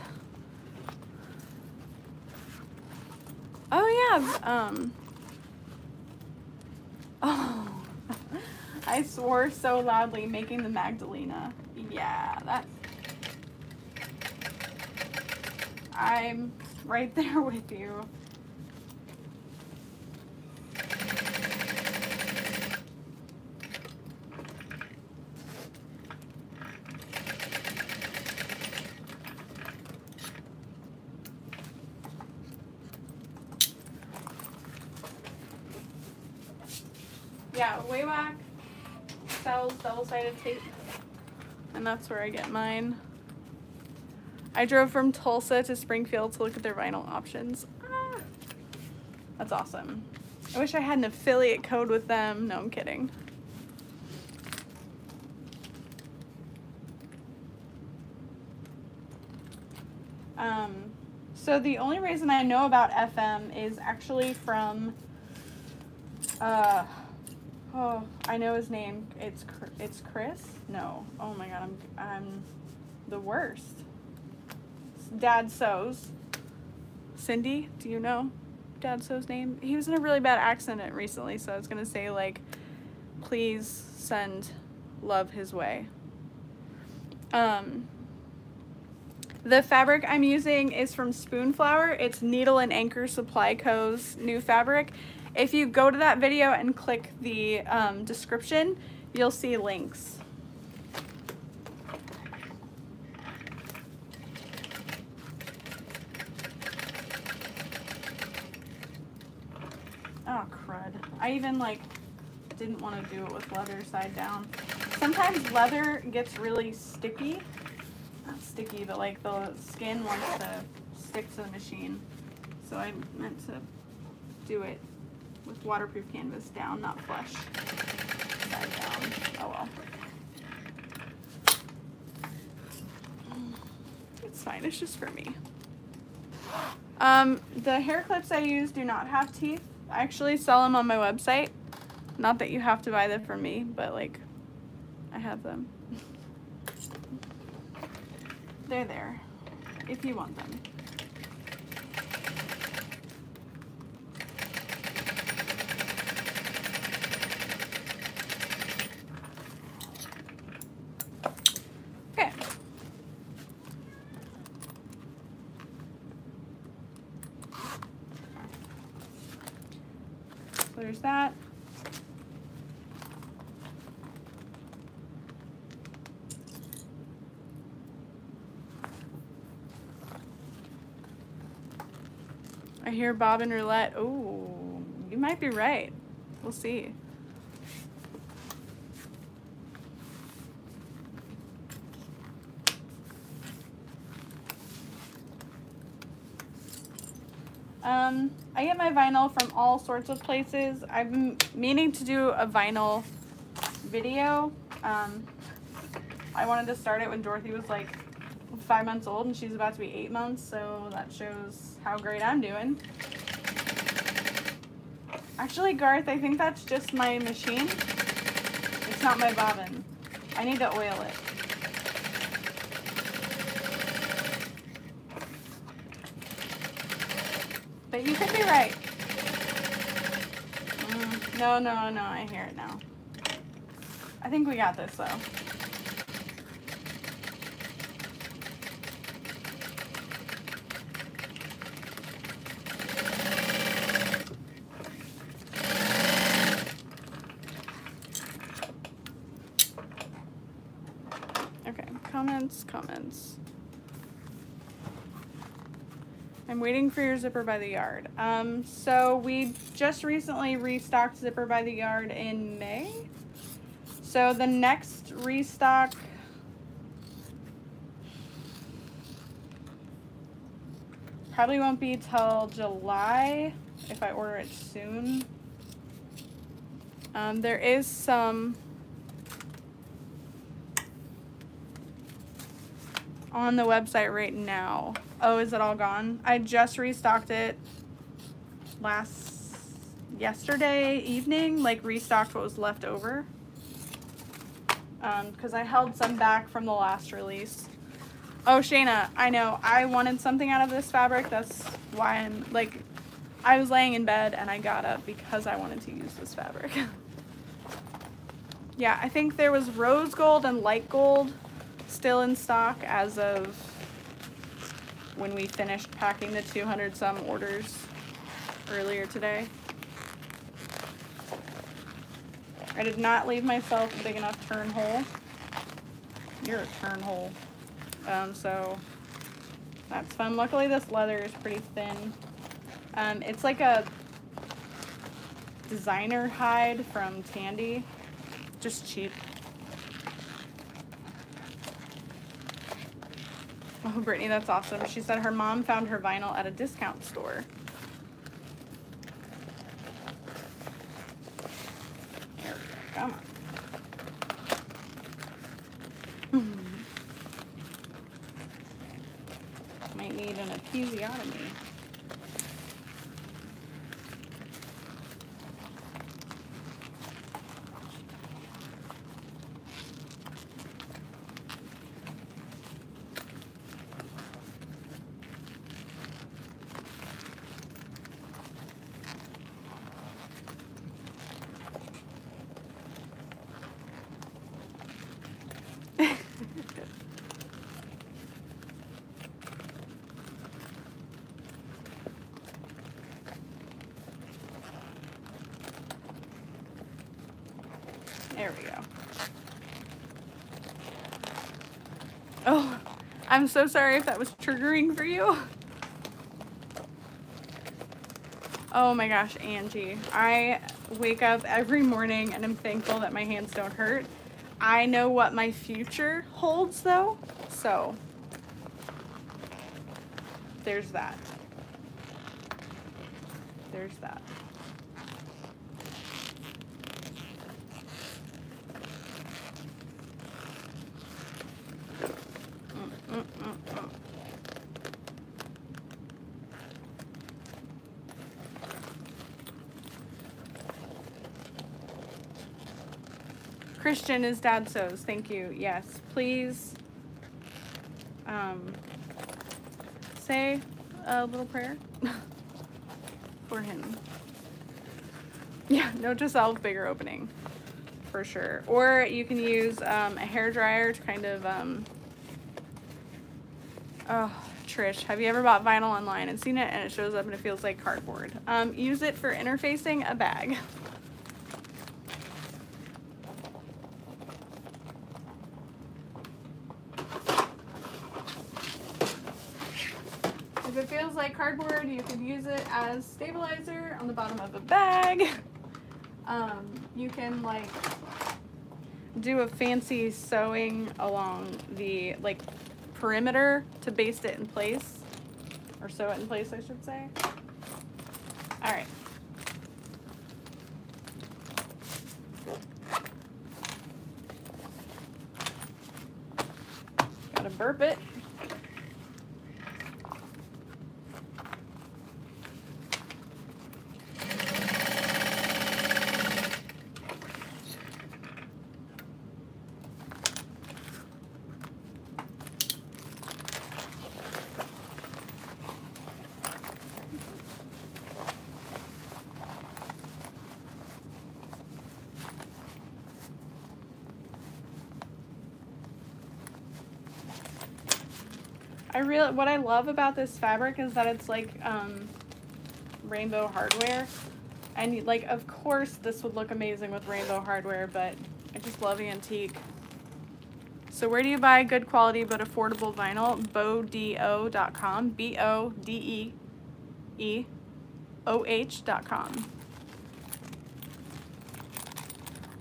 Speaker 1: Oh, yeah. Um. Oh. I swore so loudly making the Magdalena. Yeah, that's... I'm right there with you. Yeah, way back double-sided tape. And that's where I get mine. I drove from Tulsa to Springfield to look at their vinyl options. Ah, that's awesome. I wish I had an affiliate code with them. No, I'm kidding. Um, so the only reason I know about FM is actually from, uh, oh, I know his name. It's it's Chris. No, oh my God, I'm I'm the worst. Dad sews. Cindy, do you know Dad sew's name? He was in a really bad accident recently, so I was gonna say like, please send love his way. Um, the fabric I'm using is from Spoonflower. It's Needle and Anchor Supply Co.'s new fabric. If you go to that video and click the um, description, you'll see links. Oh, crud. I even, like, didn't want to do it with leather side down. Sometimes leather gets really sticky not sticky, but like the skin wants to stick to the machine. So I meant to do it with waterproof canvas down, not flush side down. Oh well. It's fine, it's just for me. Um, the hair clips I use do not have teeth. I actually sell them on my website. Not that you have to buy them from me, but like, I have them. They're there if you want them. Okay. there's that. Hear bobbin roulette. Oh, you might be right. We'll see. Um, I get my vinyl from all sorts of places. I've been meaning to do a vinyl video. Um, I wanted to start it when Dorothy was like five months old and she's about to be eight months, so that shows how great I'm doing. Actually, Garth, I think that's just my machine. It's not my bobbin. I need to oil it. But you could be right. Mm, no, no, no, I hear it now. I think we got this though. comments, comments. I'm waiting for your zipper by the yard. Um, so we just recently restocked zipper by the yard in May. So the next restock probably won't be till July if I order it soon. Um, there is some on the website right now. Oh, is it all gone? I just restocked it last yesterday evening, like restocked what was left over. Um, because I held some back from the last release. Oh, Shayna, I know. I wanted something out of this fabric. That's why I'm, like, I was laying in bed and I got up because I wanted to use this fabric. yeah, I think there was rose gold and light gold still in stock as of when we finished packing the 200 some orders earlier today. I did not leave myself a big enough turn hole. You're a turn hole. Um, so that's fun. Luckily this leather is pretty thin. Um, it's like a designer hide from Tandy. Just cheap. Oh, Brittany, that's awesome. She said her mom found her vinyl at a discount store. There we go. Come on. Might need an episiotomy. There we go. Oh, I'm so sorry if that was triggering for you. Oh my gosh, Angie. I wake up every morning and I'm thankful that my hands don't hurt. I know what my future holds though, so there's that. There's that. Mm, mm, mm. Christian is dad so's. Thank you. Yes, please um, say a little prayer for him. Yeah, to self, bigger opening for sure. Or you can use um, a hair dryer to kind of um, Oh, Trish, have you ever bought vinyl online and seen it and it shows up and it feels like cardboard? Um, use it for interfacing a bag. If it feels like cardboard, you can stabilizer on the bottom of a bag. Um, you can like do a fancy sewing along the like perimeter to baste it in place, or sew it in place, I should say. All right. Gotta burp it. I really what I love about this fabric is that it's like um, rainbow hardware. And like of course this would look amazing with rainbow hardware, but I just love antique. So where do you buy good quality but affordable vinyl? BoDeeOh.com. B-O-D-E-E-O-H.com.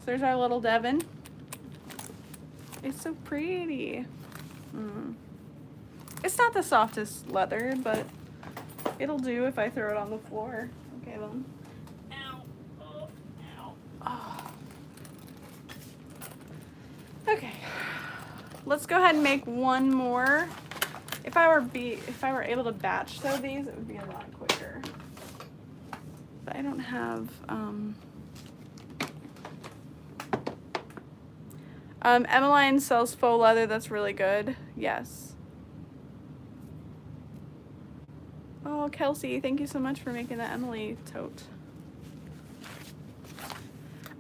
Speaker 1: So there's our little Devon. It's so pretty. Mm. It's not the softest leather, but it'll do if I throw it on the floor. Okay then. Ow. Oh, ow. Oh. Okay. Let's go ahead and make one more. If I were be if I were able to batch sew these, it would be a lot quicker. But I don't have um Um, Emmaline sells faux leather that's really good. Yes. Oh, Kelsey, thank you so much for making the Emily tote.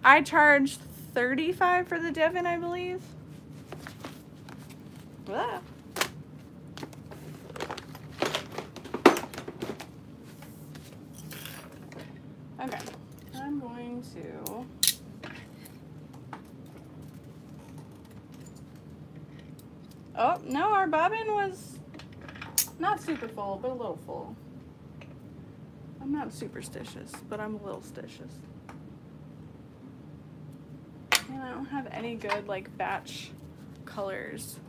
Speaker 1: I charged 35 for the Devon, I believe. Ah. Okay, I'm going to Oh, no, our bobbin was not super full, but a little full. I'm not superstitious, but I'm a little stitious. And I don't have any good like batch colors.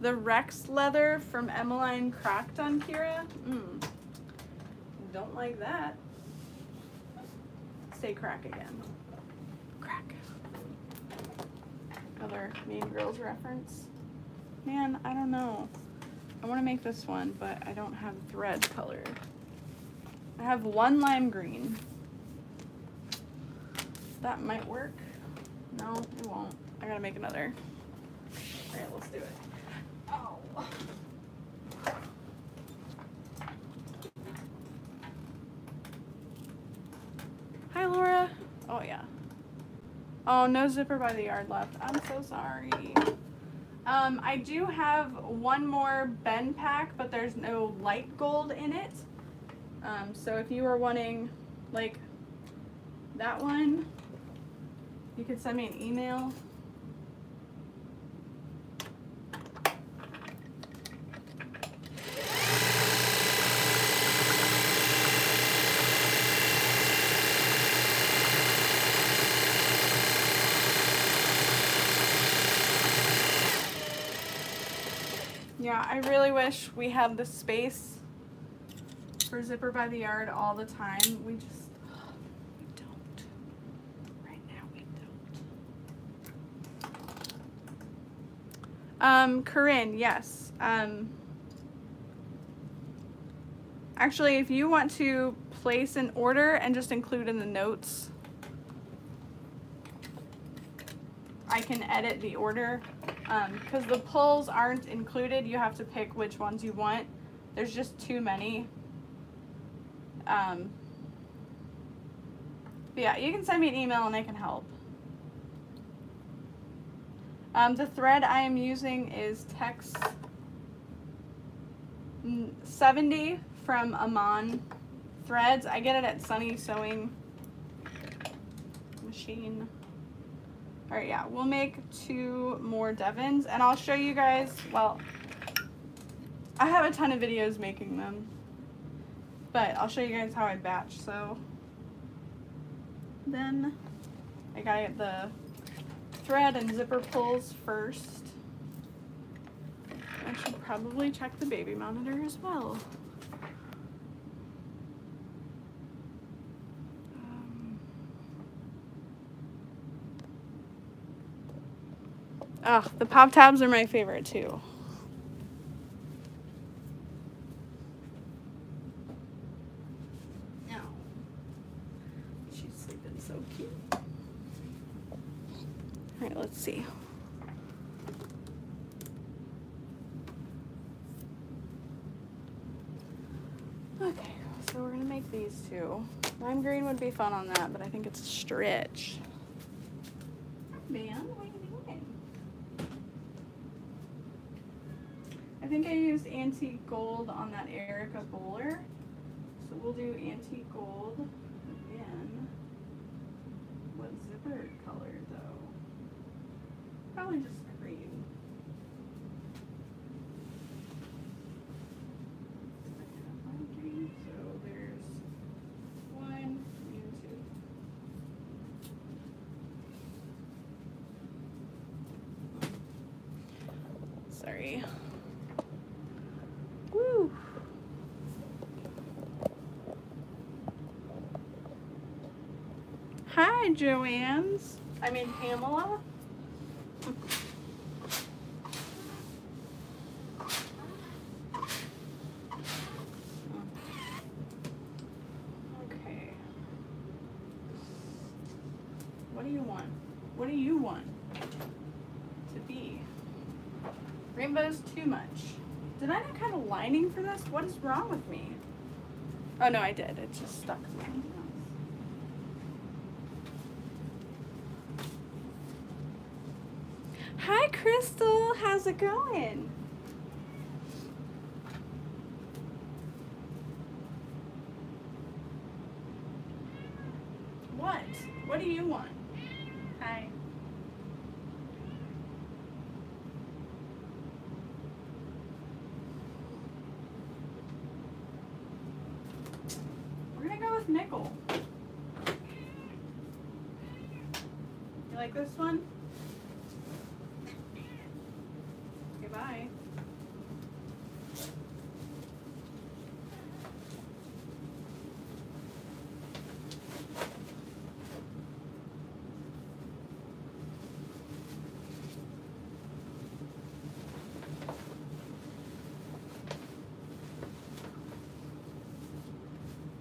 Speaker 1: The Rex leather from Emmaline cracked on Kira. Mm. Don't like that. Say crack again. Crack. Another Mean Girls reference. Man, I don't know. I want to make this one, but I don't have thread color. I have one lime green. That might work. No, it won't. I gotta make another. Alright, let's do it. Oh. Hi, Laura. Oh, yeah. Oh, no zipper by the yard left. I'm so sorry. Um, I do have one more Ben pack, but there's no light gold in it. Um, so if you are wanting, like, that one, you could send me an email. Yeah, I really wish we had the space for Zipper by the Yard all the time. We just, don't. Right now we don't. Um, Corinne, yes. Um, actually, if you want to place an order and just include in the notes, I can edit the order because um, the pulls aren't included. You have to pick which ones you want. There's just too many. Um, yeah, you can send me an email and I can help. Um, the thread I am using is Tex 70 from Amann Threads. I get it at Sunny Sewing Machine. All right, yeah, we'll make two more Devons and I'll show you guys, well, I have a ton of videos making them, but I'll show you guys how I batch. So then I gotta get the thread and zipper pulls first. I should probably check the baby monitor as well. Oh, the pop tabs are my favorite too. Oh, she's sleeping so cute. All right, let's see. Okay, so we're gonna make these two. Lime green would be fun on that, but I think it's a stretch. Man, I think I used antique gold on that Erica Bowler. So we'll do antique gold again. What zipper color though? Probably just green. So there's one and two. Sorry. Hi, Joanne's. I mean, Pamela. Okay. What do you want? What do you want to be? Rainbow's too much. Did I not have a lining for this? What is wrong with me? Oh no, I did. It just stuck. Hi, Crystal. How's it going? What? What do you want? Hi. We're gonna go with nickel. You like this one? Okay, bye.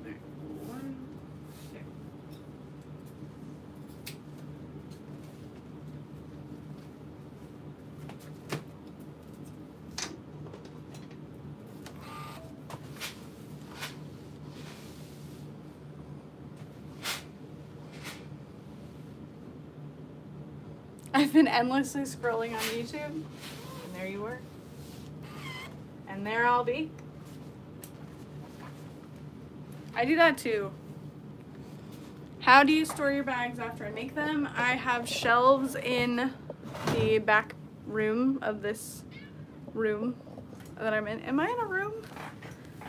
Speaker 1: Alright, one, two. I've been endlessly scrolling on YouTube, and there you were. And there I'll be. I do that too. How do you store your bags after I make them? I have shelves in the back room of this room that I'm in. Am I in a room?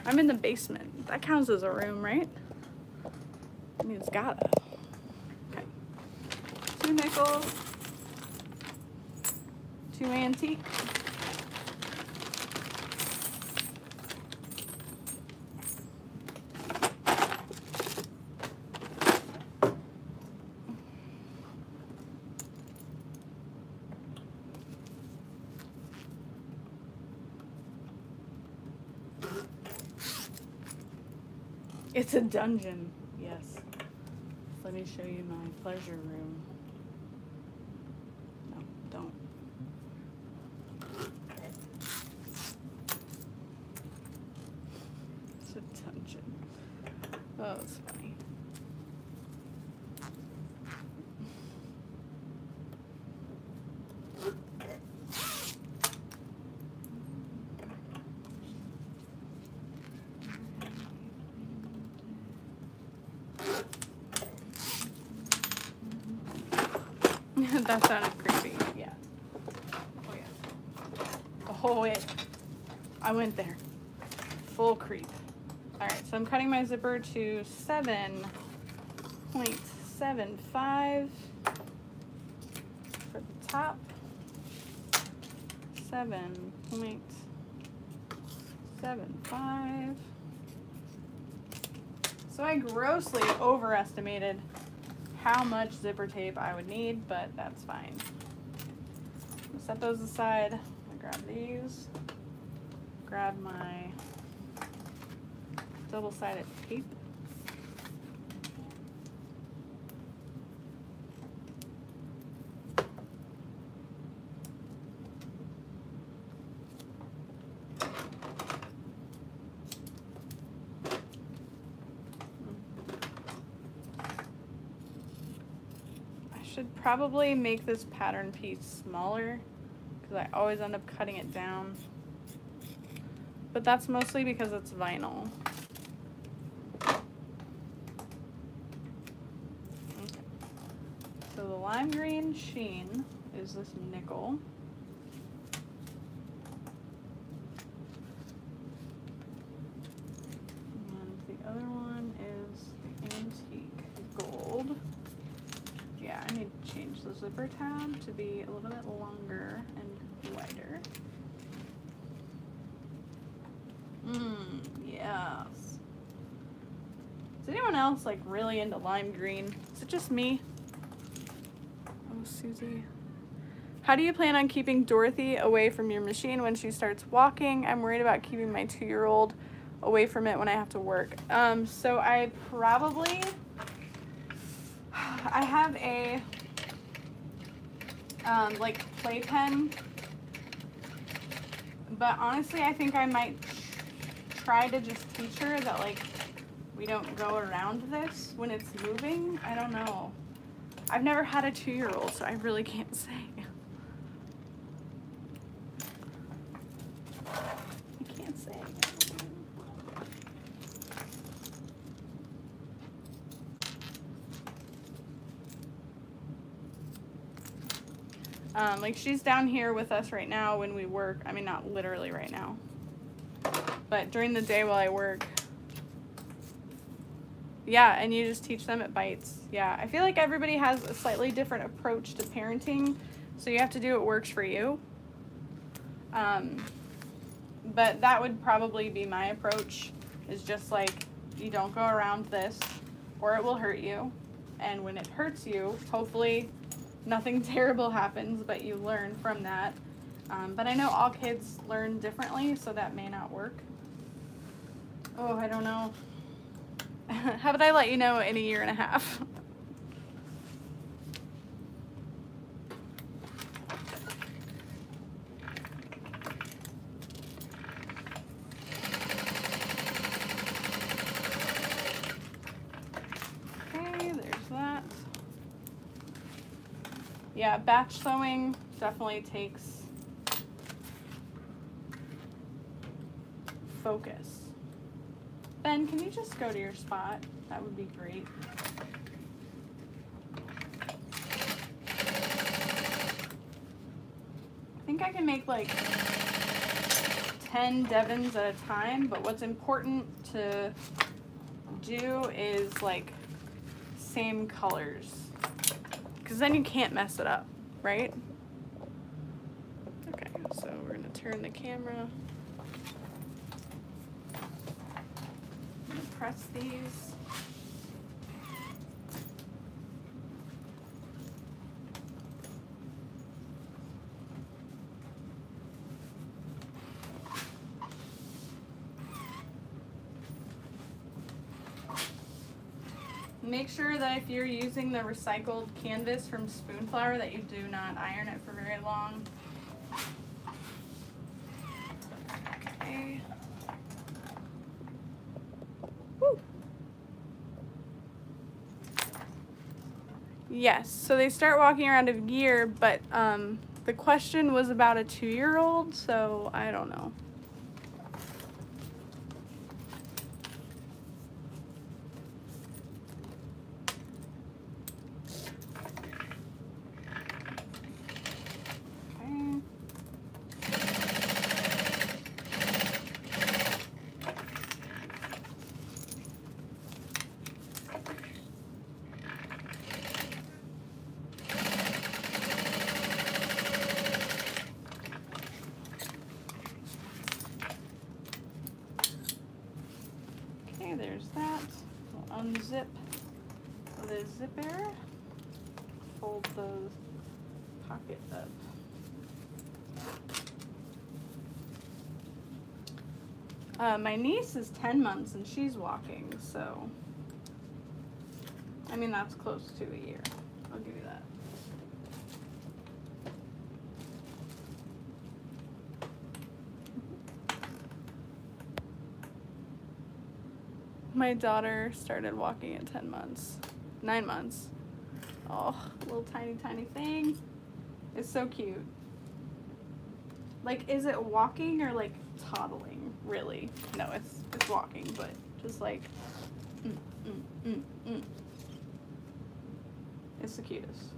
Speaker 1: I'm in the basement. That counts as a room, right? I mean, it's gotta. Okay. Two nickels. Two antique. It's a dungeon. Yes. Let me show you my pleasure room. No, don't. Oh, it's funny. that sounded creepy. Yeah. Oh yeah. Oh it. I went there. Full creep. Alright, so I'm cutting my zipper to 7.75 for the top. 7.75. So I grossly overestimated how much zipper tape I would need, but that's fine. Set those aside. Grab these. Grab my double-sided tape. I should probably make this pattern piece smaller because I always end up cutting it down. But that's mostly because it's vinyl. Okay. So the lime green sheen is this nickel. And the other one is the antique gold. Yeah, I need to change the zipper tab to be a little bit longer and wider. Mmm, yes. Is anyone else like really into lime green? Is it just me? Susie. How do you plan on keeping Dorothy away from your machine when she starts walking? I'm worried about keeping my two-year-old away from it when I have to work. Um, so I probably, I have a, um, like playpen, but honestly, I think I might try to just teach her that like we don't go around this when it's moving. I don't know. I've never had a two-year-old, so I really can't say. I can't say. Um, like she's down here with us right now when we work. I mean, not literally right now, but during the day while I work, Yeah, and you just teach them it bites. Yeah, I feel like everybody has a slightly different approach to parenting, so you have to do what works for you. Um, but that would probably be my approach is just like you don't go around this or it will hurt you. And when it hurts you, hopefully nothing terrible happens, but you learn from that. Um, but I know all kids learn differently, so that may not work. Oh, I don't know. How about I let you know in a year and a half? Okay, there's that. Yeah, batch sewing definitely takes focus. Ben, can you just go to your spot? That would be great. I think I can make like 10 Devons at a time, but what's important to do is like same colors. Because then you can't mess it up, right? Okay, so we're gonna turn the camera. Press these. Make sure that if you're using the recycled canvas from Spoonflower that you do not iron it for very long. Yes, so they start walking around a year, but um, the question was about a two-year-old, so I don't know. there's that. We'll unzip the zipper, fold the pocket up. Uh, my niece is 10 months and she's walking, so I mean that's close to a year. I'll give you that. My daughter started walking at 10 months, nine months. Oh, little tiny, tiny thing. It's so cute. Like, is it walking or like toddling, really? No, it's, it's walking, but just like, mm, mm, mm, mm. It's the cutest.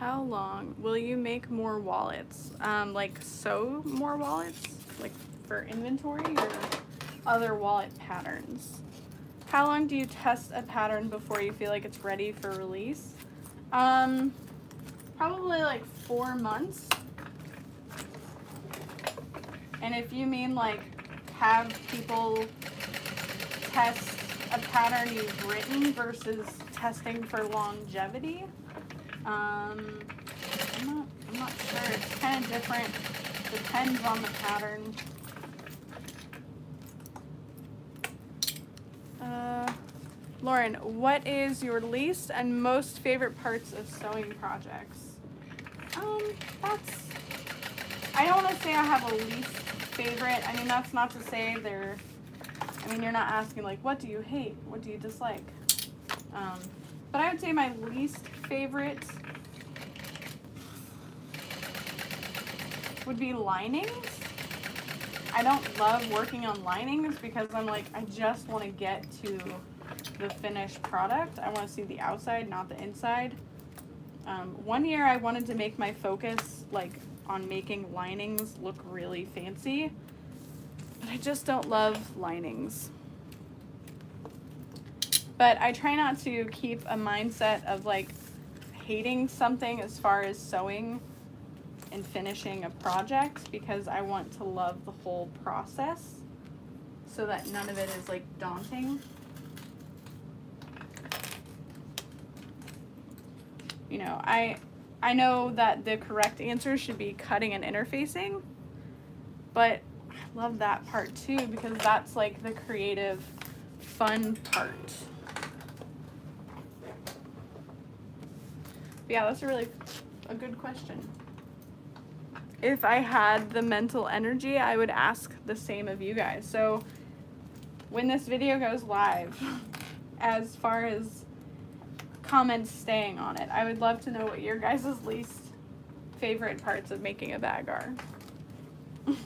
Speaker 1: How long will you make more wallets? Um, like sew more wallets? Like for inventory or other wallet patterns? How long do you test a pattern before you feel like it's ready for release? Um, probably like four months. And if you mean like have people test a pattern you've written versus testing for longevity, um, I'm not, I'm not sure. It's kind of different. Depends on the pattern. Uh, Lauren, what is your least and most favorite parts of sewing projects? Um, that's, I don't want to say I have a least favorite. I mean, that's not to say they're, I mean, you're not asking like, what do you hate? What do you dislike? Um, but I would say my least favorite would be linings. I don't love working on linings because I'm like, I just want to get to the finished product. I want to see the outside, not the inside. Um, one year I wanted to make my focus like on making linings look really fancy, but I just don't love linings. But I try not to keep a mindset of like hating something as far as sewing and finishing a project because I want to love the whole process so that none of it is like daunting. You know, I I know that the correct answer should be cutting and interfacing, but I love that part too because that's like the creative fun part. But yeah, that's a really a good question if I had the mental energy, I would ask the same of you guys. So when this video goes live, as far as comments staying on it, I would love to know what your guys' least favorite parts of making a bag are.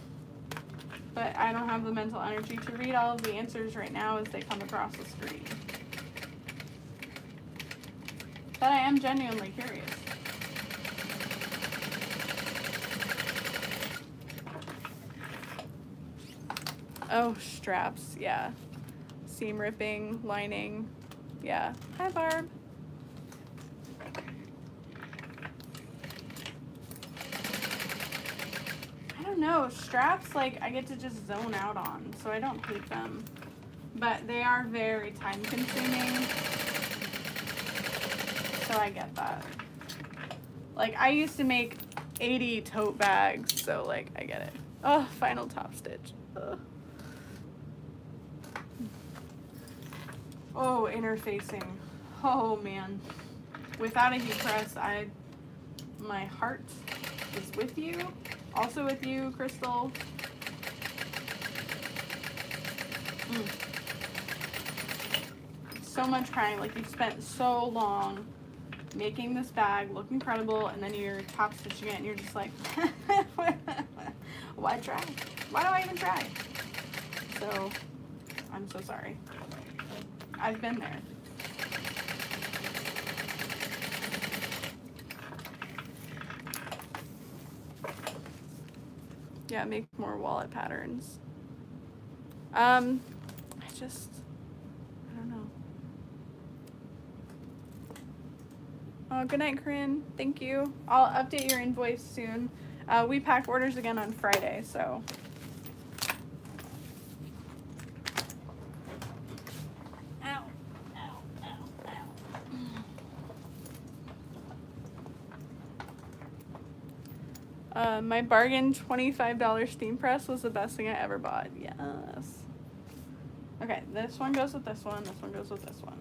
Speaker 1: but I don't have the mental energy to read all of the answers right now as they come across the screen. But I am genuinely curious. Oh, straps, yeah. Seam ripping, lining, yeah. Hi, Barb. I don't know, straps, like, I get to just zone out on, so I don't hate them. But they are very time consuming, I get that. Like, I used to make 80 tote bags, so, like, I get it. Oh, final top stitch. Ugh. Oh, interfacing. Oh man. Without a heat press, I my heart is with you. Also with you, Crystal. Mm. So much crying. Like you spent so long making this bag look incredible and then you're top stitching it and you're just like why try? Why do I even try? So I'm so sorry. I've been there. Yeah, make more wallet patterns. Um, I just, I don't know. Oh, good night, Corinne. Thank you. I'll update your invoice soon. Uh, we pack orders again on Friday, so Ow, ow, ow, Uh, my bargain $25 steam press was the best thing I ever bought. Yes. Okay, this one goes with this one. This one goes with this one.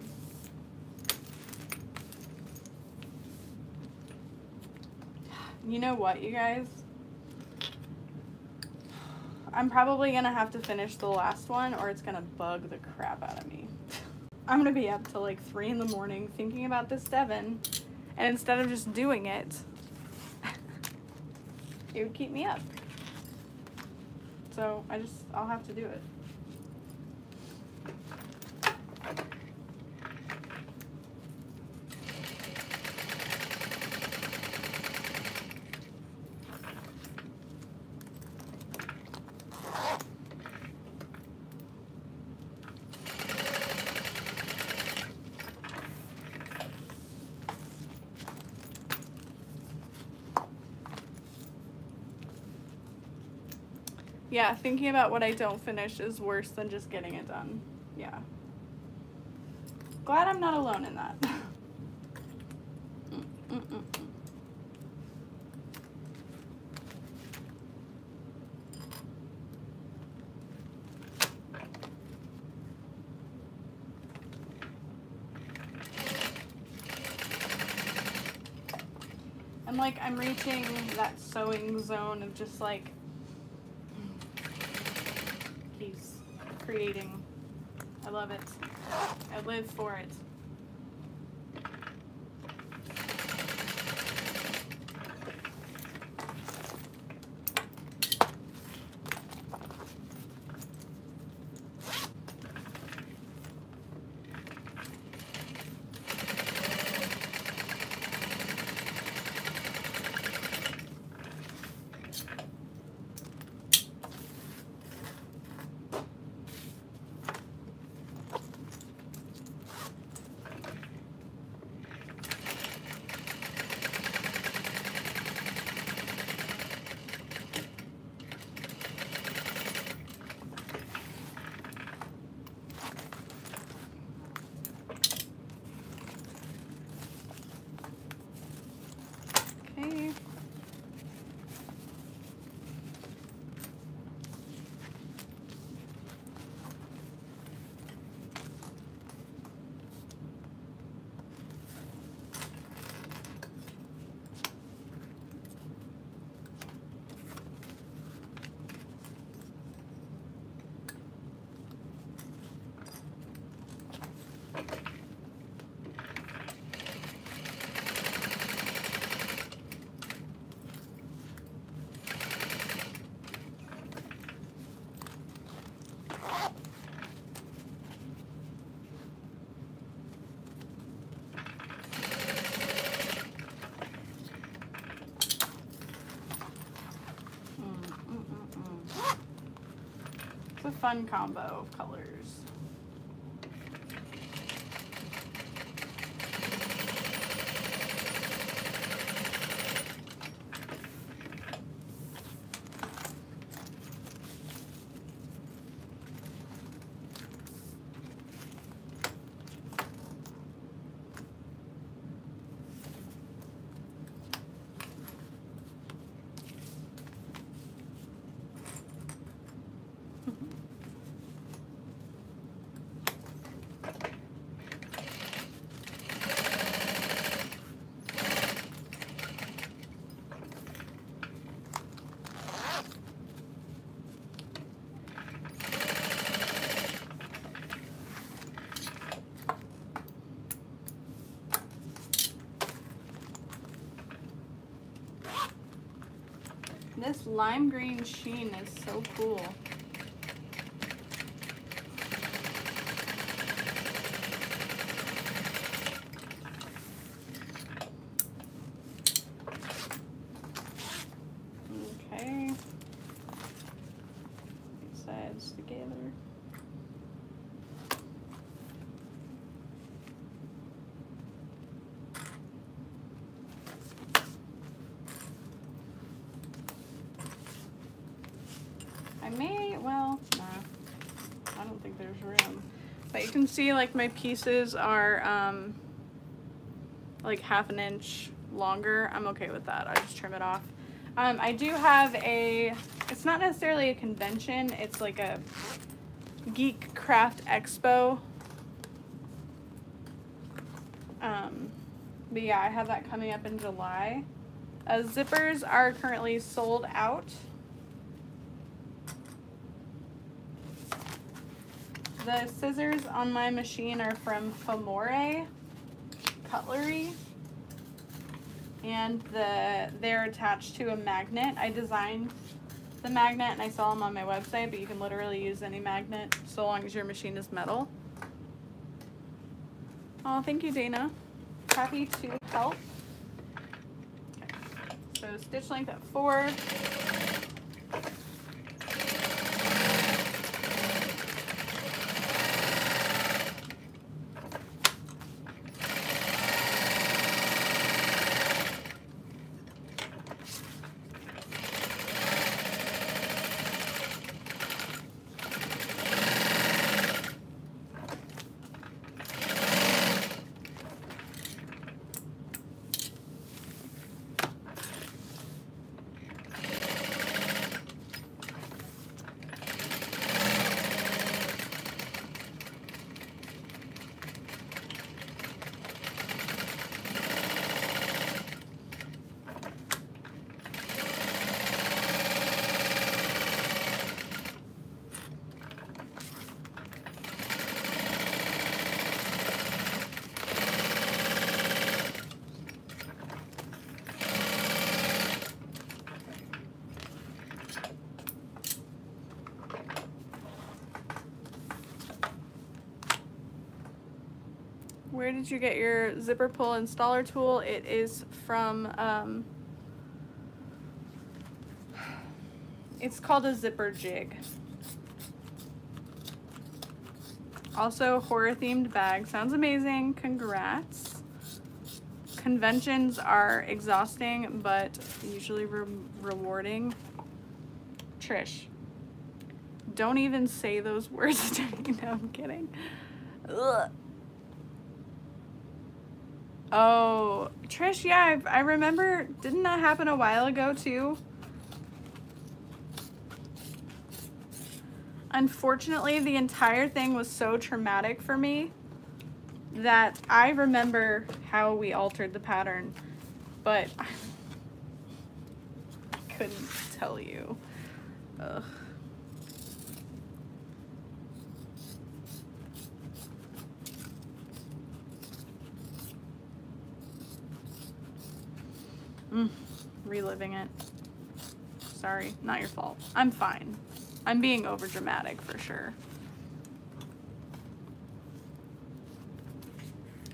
Speaker 1: You know what, you guys? I'm probably going to have to finish the last one or it's going to bug the crap out of me. I'm going to be up till like 3 in the morning thinking about this Devon. And instead of just doing it, it would keep me up. So I just, I'll have to do it. Yeah, thinking about what I don't finish is worse than just getting it done. Yeah. Glad I'm not alone in that. Mm, mm, mm. And like I'm reaching that sewing zone of just like he's creating. I love it. I live for fun combo of colors. This lime green sheen is so cool. Okay. Sides together. I may, well, nah. I don't think there's room. But you can see like my pieces are um, like half an inch longer. I'm okay with that. I just trim it off. Um, I do have a, it's not necessarily a convention. It's like a Geek Craft Expo. Um, but yeah, I have that coming up in July. Uh, zippers are currently sold out. The scissors on my machine are from Famore Cutlery. And the they're attached to a magnet. I designed the magnet and I sell them on my website, but you can literally use any magnet so long as your machine is metal. Oh, thank you, Dana. Happy to help. Okay. So stitch length at four. Did you get your zipper pull installer tool? It is from, um, it's called a zipper jig. Also, horror themed bag. Sounds amazing. Congrats. Conventions are exhausting, but usually re rewarding. Trish, don't even say those words to me. No, I'm kidding. Ugh. Oh, Trish, yeah, I, I remember. Didn't that happen a while ago too? Unfortunately, the entire thing was so traumatic for me that I remember how we altered the pattern, but I couldn't tell you. Ugh. Mm, reliving it. Sorry, not your fault. I'm fine. I'm being over dramatic for sure.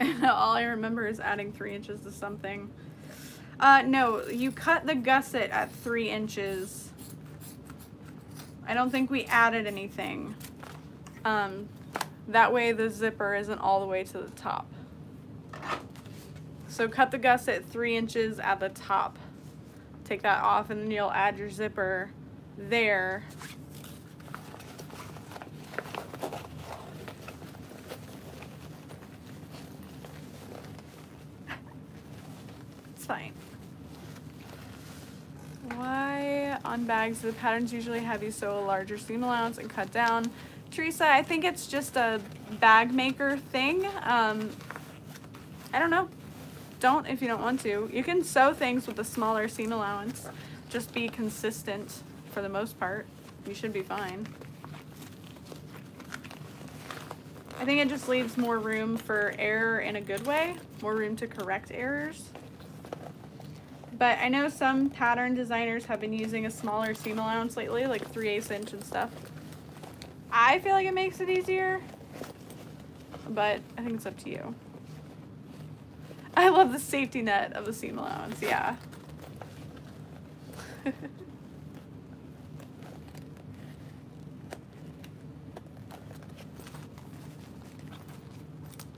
Speaker 1: All I remember is adding three inches to something. Uh, no, you cut the gusset at three inches. I don't think we added anything. Um, that way the zipper isn't all the way to the top. So cut the gusset three inches at the top. Take that off and then you'll add your zipper there It's fine. Why on bags do the patterns usually have you sew a larger seam allowance and cut down? Teresa, I think it's just a bag maker thing. Um, I don't know. Don't if you don't want to. You can sew things with a smaller seam allowance. Just be consistent for the most part. You should be fine. I think it just leaves more room for error in a good way, more room to correct errors. But I know some pattern designers have been using a smaller seam allowance lately, like 3 8 inch and stuff. I feel like it makes it easier, but I think it's up to you. I love the safety net of the seam allowance, yeah.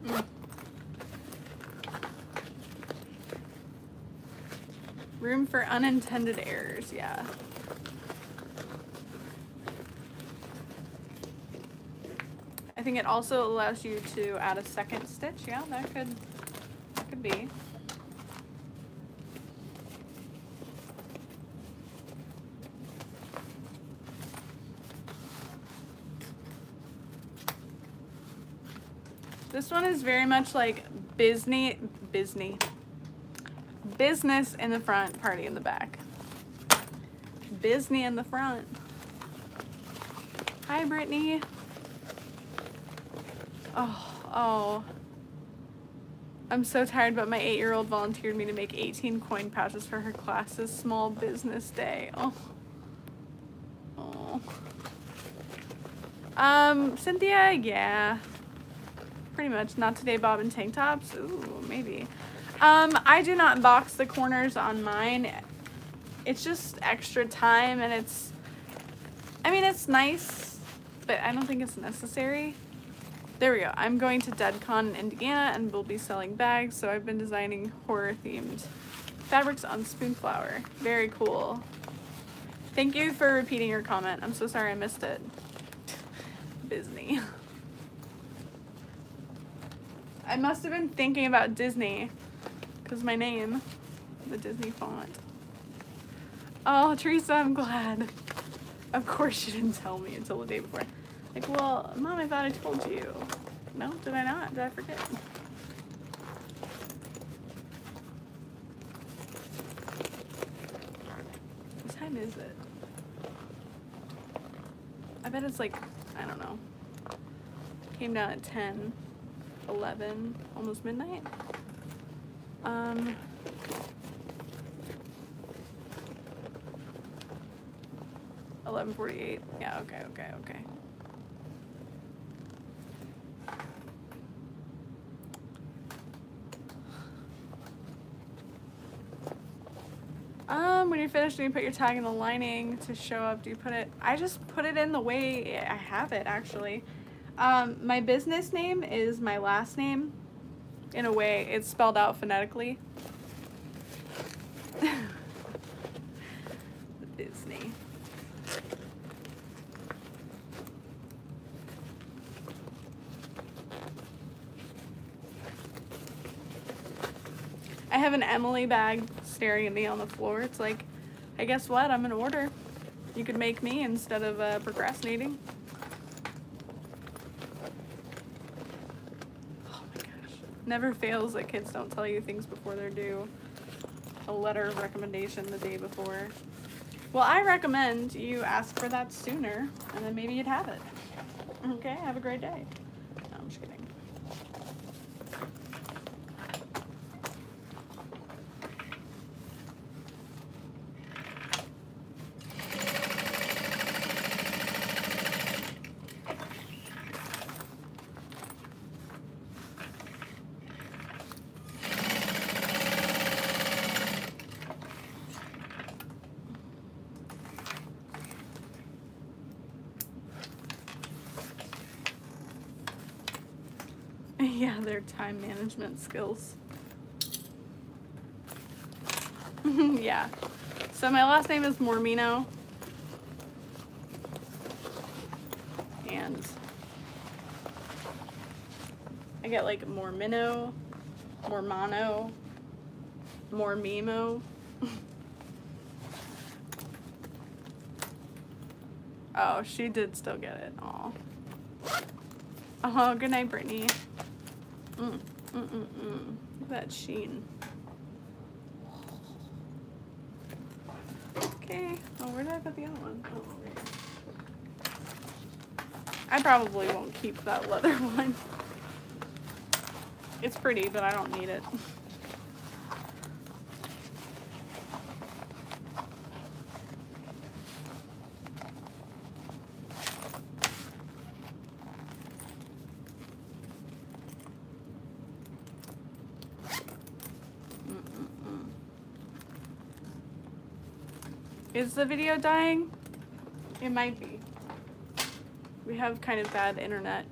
Speaker 1: mm. Room for unintended errors, yeah. I think it also allows you to add a second stitch. Yeah, that could, could be. This one is very much like Bisney, Bisney, business in the front, party in the back. Bisney in the front. Hi, Brittany. Oh, oh. I'm so tired, but my eight-year-old volunteered me to make 18 coin pouches for her class's small business day. Oh. Oh. Um, Cynthia, yeah. Pretty much. Not today, Bob and tank tops. Ooh, maybe. Um, I do not box the corners on mine. It's just extra time and it's, I mean, it's nice, but I don't think it's necessary. There we go. I'm going to DeadCon in Indiana and we'll be selling bags. So I've been designing horror themed fabrics on Spoonflower. Very cool. Thank you for repeating your comment. I'm so sorry I missed it. Disney. I must have been thinking about Disney because my name, the Disney font. Oh, Teresa, I'm glad. Of course you didn't tell me until the day before. Like, well, Mom, I thought I told you. No, did I not? Did I forget? What time is it? I bet it's like, I don't know. Came down at 10, 11, almost midnight. Um, Eleven forty-eight. Yeah. Okay. Okay. Okay. Do you put your tag in the lining to show up? Do you put it? I just put it in the way I have it actually. Um, my business name is my last name. In a way, it's spelled out phonetically. Disney. I have an Emily bag staring at me on the floor. It's like, hey, guess what? I'm gonna order. You could make me instead of uh, procrastinating. Oh my gosh. Never fails that kids don't tell you things before they're due. A letter of recommendation the day before. Well, I recommend you ask for that sooner, and then maybe you'd have it. Okay, have a great day. No, I'm just kidding. yeah, their time management skills. yeah. So my last name is Mormino. And I get like Mormino, Mormano, Mormimo. oh, she did still get it. Aw. Oh, good night, Brittany. Mm, mm, mm, mm. That sheen. Okay. Oh, where did I put the other one? Oh. I probably won't keep that leather one. It's pretty, but I don't need it. Is the video dying? It might be. We have kind of bad internet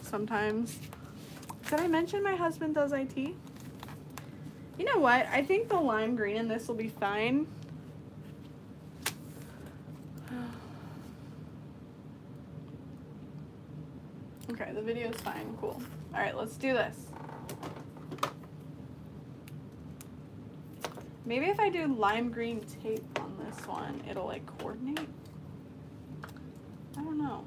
Speaker 1: sometimes. Did I mention my husband does IT? You know what? I think the lime green in this will be fine. Okay, the video's fine. Cool. All right, let's do this. Maybe if I do lime green tape this one, it'll like coordinate. I don't know.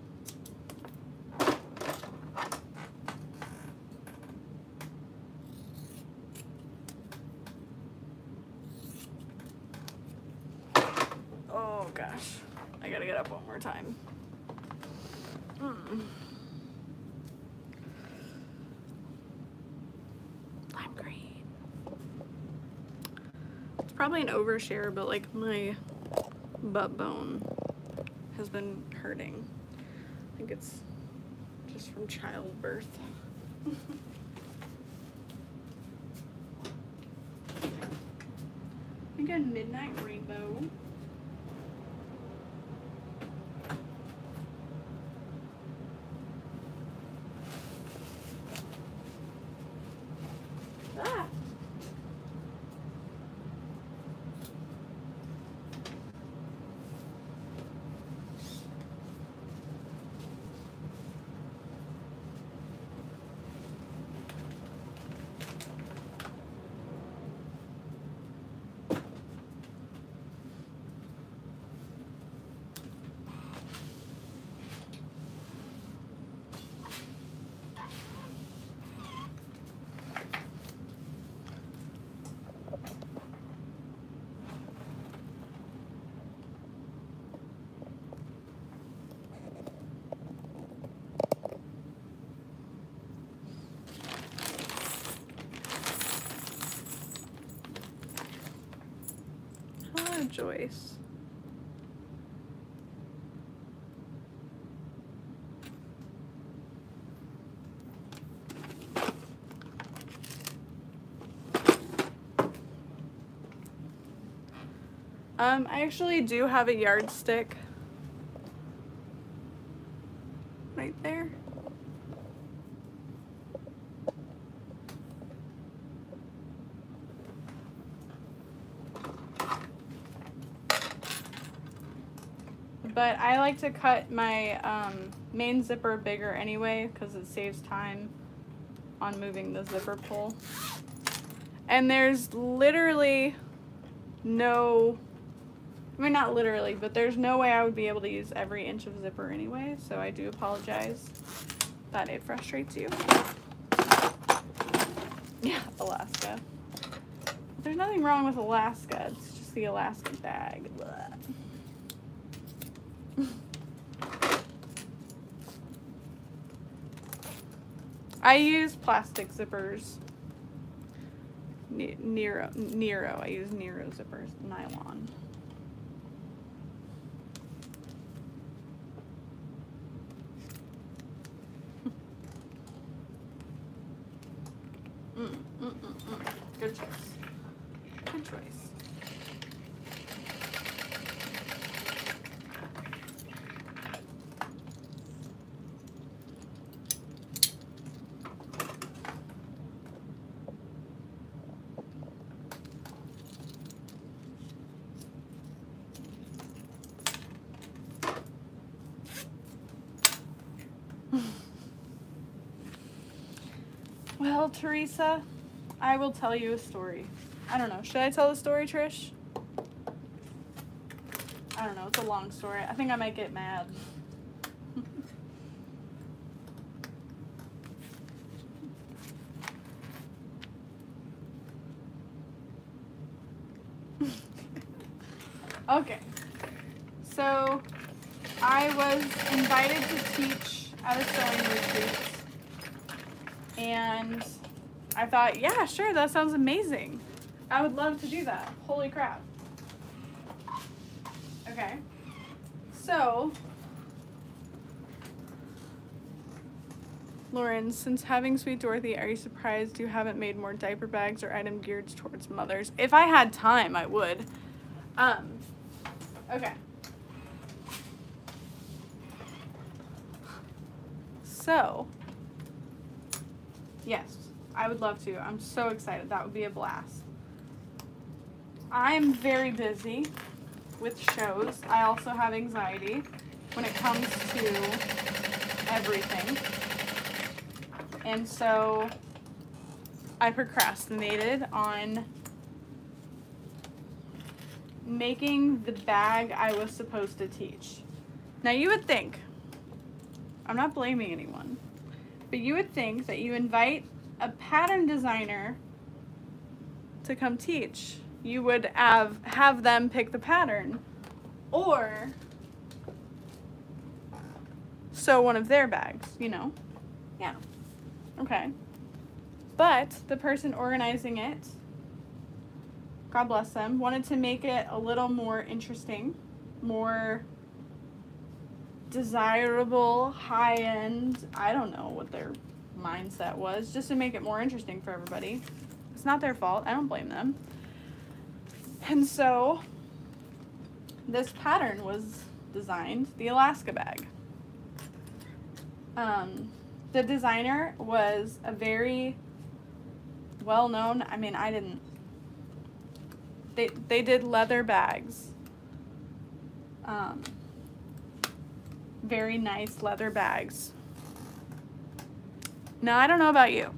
Speaker 1: Oh gosh, I gotta get up one more time. Mm. Lime green. It's probably an overshare, but like my butt bone has been hurting. I think it's just from childbirth. I think a midnight rainbow. Ah. Um, I actually do have a yardstick right there. But I like to cut my um, main zipper bigger anyway because it saves time on moving the zipper pull. And there's literally no, I mean not literally, but there's no way I would be able to use every inch of zipper anyway, so I do apologize that it frustrates you. Yeah, Alaska. There's nothing wrong with Alaska, it's just the Alaska bag. I use plastic zippers. Nero, Nero. I use Nero zippers, nylon. mm, mm, mm, mm. Good choice. Good choice. Well, Teresa, I will tell you a story. I don't know. Should I tell the story, Trish? I don't know. It's a long story. I think I might get mad. okay. So, I was invited to teach at a sewing retreat and I thought, yeah, sure, that sounds amazing. I would love to do that. Holy crap. Okay. So, Lauren, since having Sweet Dorothy, are you surprised you haven't made more diaper bags or item geared towards mothers? If I had time, I would. Um, okay. So, Yes, I would love to. I'm so excited. That would be a blast. I'm very busy with shows. I also have anxiety when it comes to everything. And so I procrastinated on making the bag I was supposed to teach. Now you would think, I'm not blaming anyone, but you would think that you invite a pattern designer to come teach. You would have, have them pick the pattern or sew one of their bags, you know? Yeah. Okay. But the person organizing it, God bless them, wanted to make it a little more interesting, more desirable, high end. I don't know what their mindset was, just to make it more interesting for everybody. It's not their fault. I don't blame them. And so this pattern was designed, the Alaska bag. Um, the designer was a very well known, I mean, I didn't, they, they did leather bags. Um, very nice leather bags. Now, I don't know about you,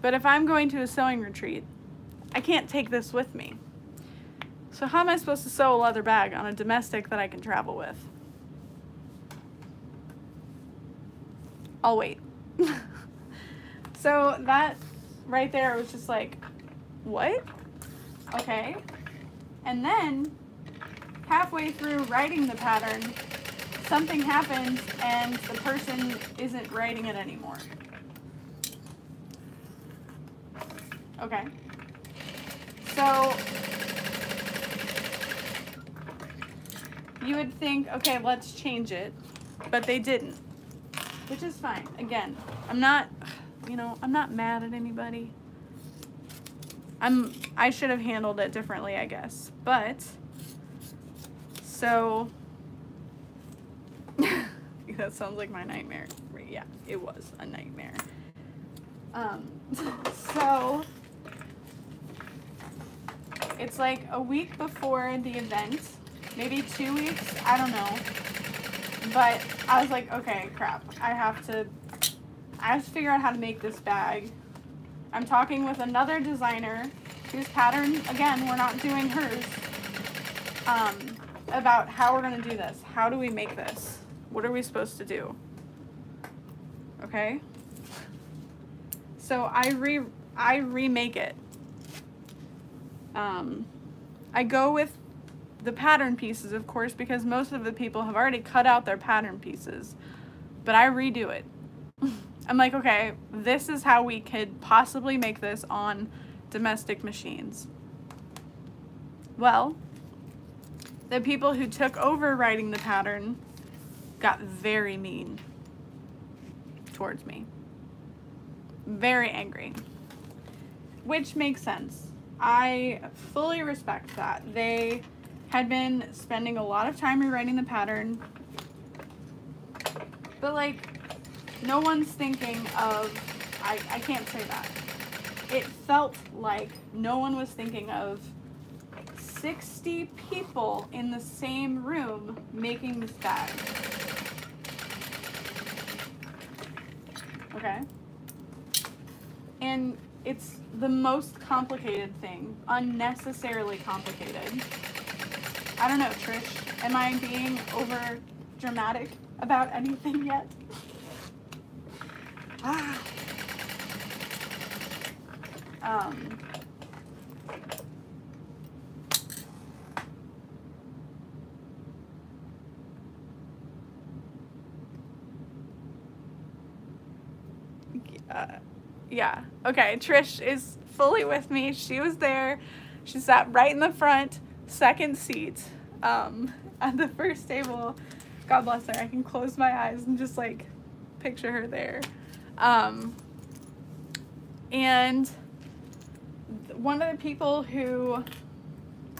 Speaker 1: but if I'm going to a sewing retreat, I can't take this with me. So how am I supposed to sew a leather bag on a domestic that I can travel with? I'll wait. so that right there was just like, what? Okay. And then halfway through writing the pattern, something happens and the person isn't writing it anymore. Okay. So you would think, okay, let's change it, but they didn't, which is fine. Again, I'm not, you know, I'm not mad at anybody. I'm, I should have handled it differently, I guess, but So that sounds like my nightmare. Yeah, it was a nightmare. Um, so it's like a week before the event, maybe two weeks, I don't know. But I was like, okay, crap. I have to I have to figure out how to make this bag. I'm talking with another designer whose pattern, again, we're not doing hers, um, about how we're going to do this. How do we make this? What are we supposed to do? Okay? So I re I remake it. Um, I go with the pattern pieces, of course, because most of the people have already cut out their pattern pieces. But I redo it. I'm like, okay, this is how we could possibly make this on domestic machines. Well, the people who took over writing the pattern got very mean towards me. Very angry. Which makes sense. I fully respect that. They had been spending a lot of time rewriting the pattern. But like no one's thinking of, I, I can't say that. It felt like no one was thinking of 60 people in the same room making this bag. Okay? And it's the most complicated thing, unnecessarily complicated. I don't know, Trish, am I being over dramatic about anything yet? Ah. Um, uh, yeah. Okay, Trish is fully with me. She was there. She sat right in the front, second seat, um, at the first table. God bless her. I can close my eyes and just like picture her there. Um, and one of the people who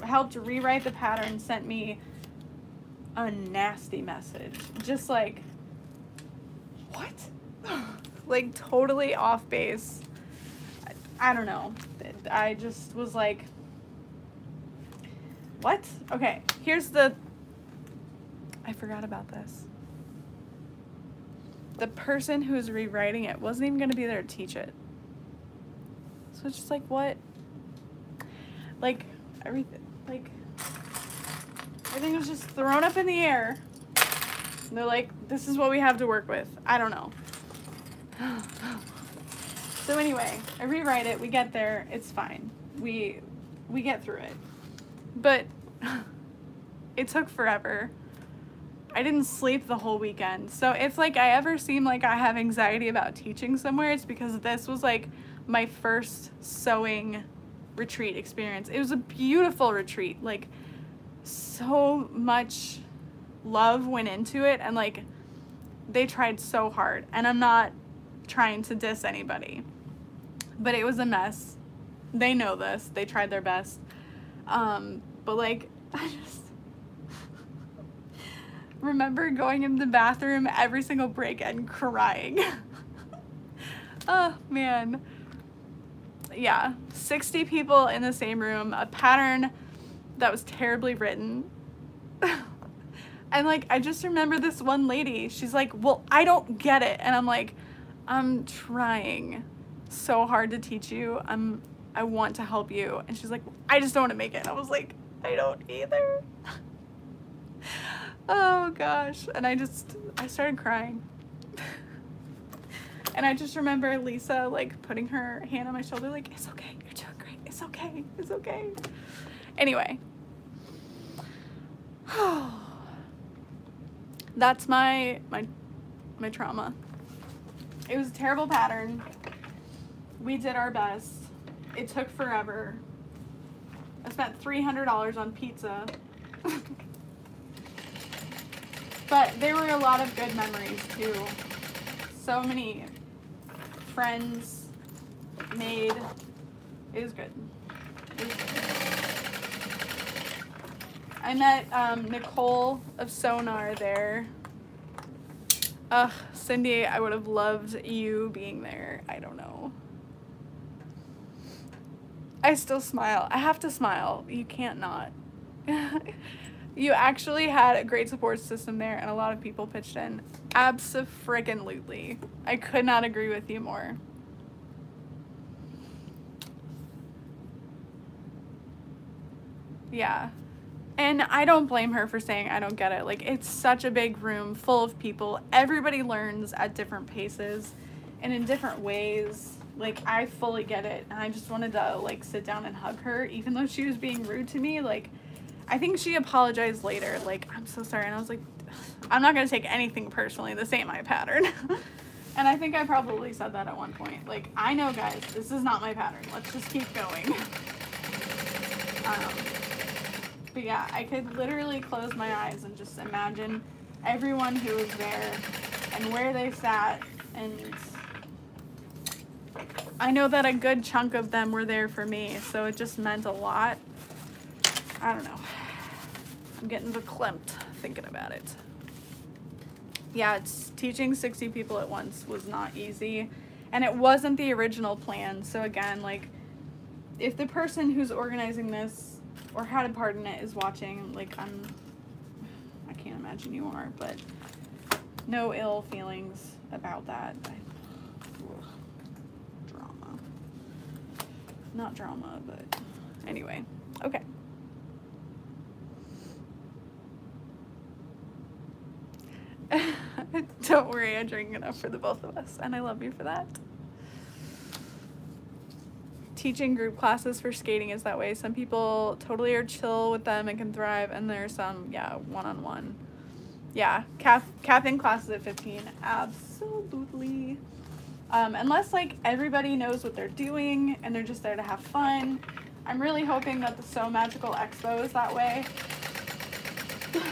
Speaker 1: helped rewrite the pattern sent me a nasty message. Just like, what? like totally off base. I, don't know. I just was like, what? Okay, here's the. I forgot about this the person who's rewriting it wasn't even to be there to teach it. So it's just like, what? Like, everything, like, everything was just thrown up in the air. And they're like, this is what we have to work with. I don't know. so anyway, I rewrite it, we get there, it's fine. We, we get through it. But it took forever. I didn't sleep the whole weekend. So if like I ever seem like I have anxiety about teaching somewhere, it's because this was like my first sewing retreat experience. It was a beautiful retreat. Like so much love went into it and like they tried so hard. And I'm not trying to diss anybody. But it was a mess. They know this. They tried their best. Um, but like I just remember going in the bathroom every single break and crying. oh man. Yeah, 60 people in the same room, a pattern that was terribly written. and like, I just remember this one lady, she's like, well, I don't get it. And I'm like, I'm trying so hard to teach you. I'm, I want to help you. And she's like, I just don't want to make it. And I was like, I don't either. oh gosh. And I just, I started crying. and I just remember Lisa like putting her hand on my shoulder like, it's okay, you're doing great, it's okay, it's okay. Anyway. That's my, my, my trauma. It was a terrible pattern. We did our best. It took forever. I spent $300 on pizza. But there were a lot of good memories too. So many friends made. It was good. It was good. I met um, Nicole of Sonar there. Ugh, Cindy, I would have loved you being there. I don't know. I still smile. I have to smile. You can't not. you actually had a great support system there and a lot of people pitched in. Abso-friggin-lutely. I could not agree with you more. Yeah. And I don't blame her for saying I don't get it. Like it's such a big room full of people. Everybody learns at different paces and in different ways. Like I fully get it. And I just wanted to like sit down and hug her even though she was being rude to me. Like I think she apologized later. Like I'm so sorry. And I was like I'm not going to take anything personally. This ain't my pattern. and I think I probably said that at one point. Like I know guys, this is not my pattern. Let's just keep going. um but yeah, I could literally close my eyes and just imagine everyone who was there and where they sat. And I know that a good chunk of them were there for me, so it just meant a lot. I don't know. I'm getting verklempt thinking about it. Yeah, it's teaching 60 people at once was not easy. And it wasn't the original plan. So again, like if the person who's organizing this or a part in it is watching, like I'm, I can't imagine you are, but no ill feelings about that. I, drama. Not drama, but anyway, okay. Don't worry, I drink enough for the both of us, and I love you for that teaching group classes for skating is that way. Some people totally are chill with them and can thrive, and there's some, yeah, one on one. Yeah, cap capping classes at 15, absolutely. Um, unless like everybody knows what they're doing and they're just there to have fun. I'm really hoping that the So Magical Expo is that way.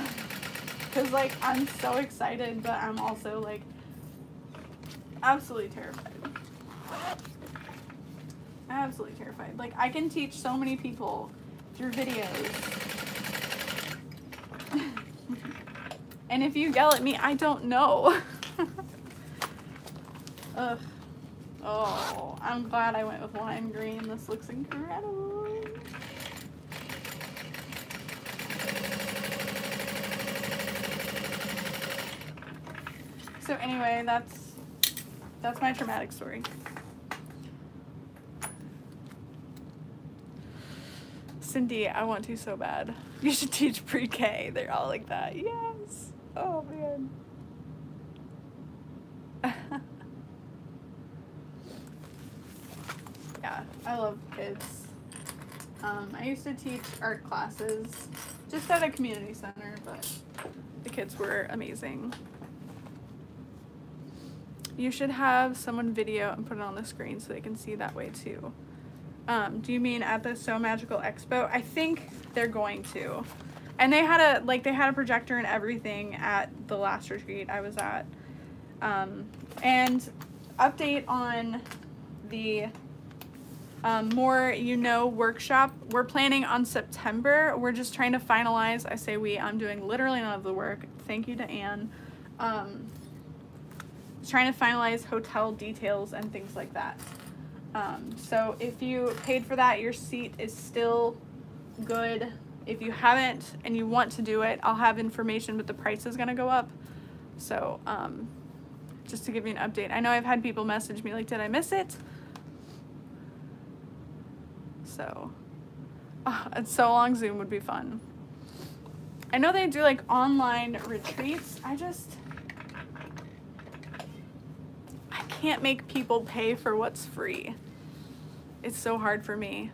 Speaker 1: Because like I'm so excited, but I'm also like absolutely terrified absolutely terrified. Like, I can teach so many people through videos. and if you yell at me, I don't know. Ugh. Oh, I'm glad I went with lime green. This looks incredible. So anyway, that's that's my traumatic story. Cindy, I want to so bad. You should teach pre-K. They're all like that. Yes. Oh man. yeah, I love kids. Um, I used to teach art classes just at a community center, but the kids were amazing. You should have someone video and put it on the screen so they can see that way too. Um, do you mean at the So Magical Expo? I think they're going to. And they had a like they had a projector and everything at the last retreat I was at. Um, and update on the um, More Me Know workshop. We're planning on September. We're just trying to finalize. I say we. I'm doing literally none of the work. Thank you to Anne. Um, trying to finalize hotel details and things like that. Um, so if you paid for that, your seat is still good. If you haven't and you want to do it, I'll have information, but the price is going to go up. So um, just to give you an update. I know I've had people message me like, did I miss it? So, oh, it's so long Zoom would be fun. I know they do like online retreats. I just, I can't make people pay for what's free it's so hard for me.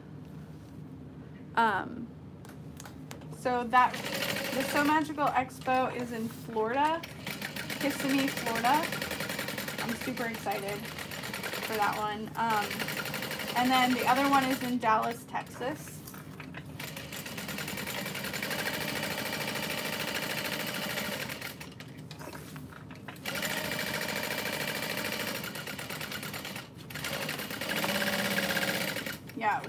Speaker 1: Um, so that the So Magical Expo is in Florida, Kissimmee, Florida. I'm super excited for that one. Um, and then the other one is in Dallas, Texas.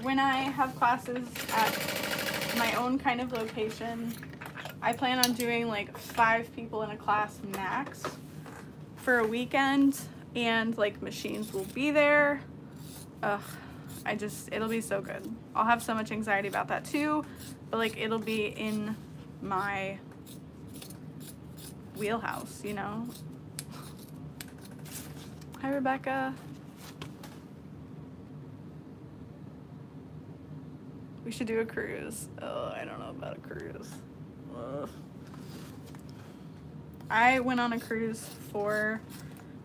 Speaker 1: When I have classes at my own kind of location, I plan on doing like five people in a class max for a weekend and like machines will be there. Ugh, I just, it'll be so good. I'll have so much anxiety about that too, but like it'll be in my wheelhouse, you know? Hi, Rebecca. We should do a cruise. Oh, I don't know about a cruise. Ugh. I went on a cruise for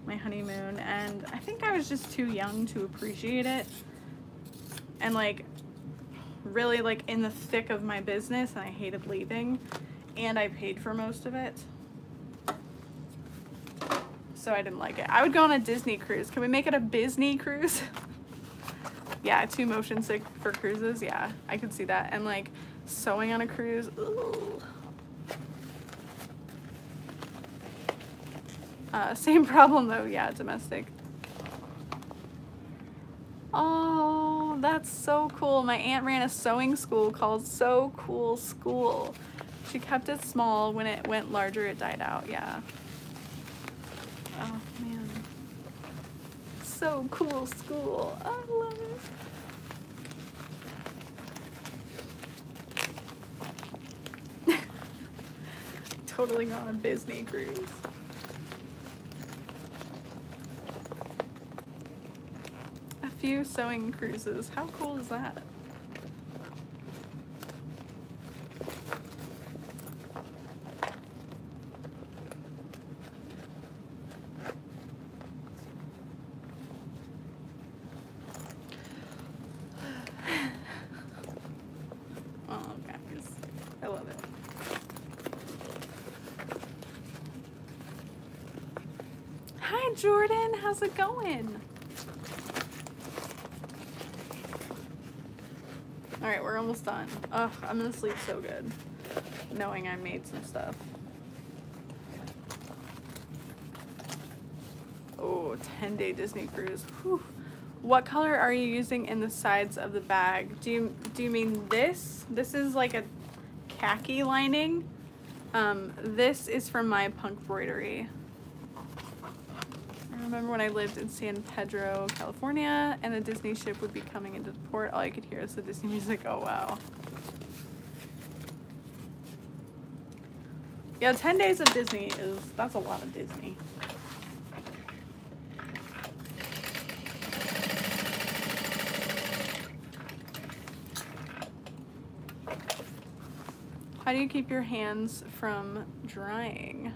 Speaker 1: my honeymoon and I think I was just too young to appreciate it. And like really like in the thick of my business and I hated leaving and I paid for most of it. So I didn't like it. I would go on a Disney cruise. Can we make it a Disney cruise? yeah, too motion sick for cruises. Yeah, I could see that. And like sewing on a cruise. Uh, same problem though, yeah, domestic. Oh, that's so cool. My aunt ran a sewing school called So Cool School. She kept it small. When it went larger, it died out. Yeah. Oh. So cool school. I love it. totally on a Disney cruise. A few sewing cruises. How cool is that? How's it going? All right, we're almost done. Ugh, I'm gonna sleep so good knowing I made some stuff. Oh, 10 day Disney cruise. Whew. What color are you using in the sides of the bag? Do you, do you mean this? This is like a khaki lining. Um, this is from My Punkbroidery remember when I lived in San Pedro, California, and the Disney ship would be coming into the port. All I could hear is the Disney music. Oh, wow. Yeah, 10 days of Disney is, that's a lot of Disney. How do you keep your hands from drying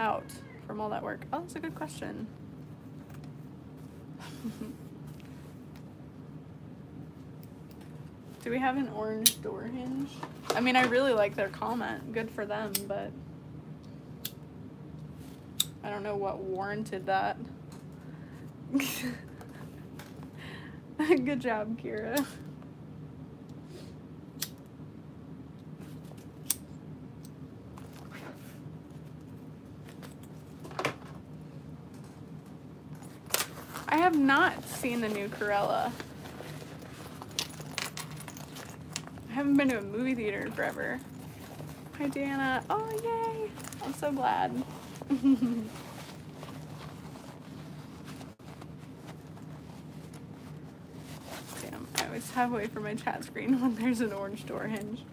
Speaker 1: out? From all that work? Oh, that's a good question. Do we have an orange door hinge? I mean, I really like their comment. Good for them, but I don't know what warranted that. Good job, Kira. I have not seen the new Cruella. I haven't been to a movie theater in forever. Hi, Dana. Oh, yay. I'm so glad. Damn, I always have away from my chat screen when there's an orange door hinge.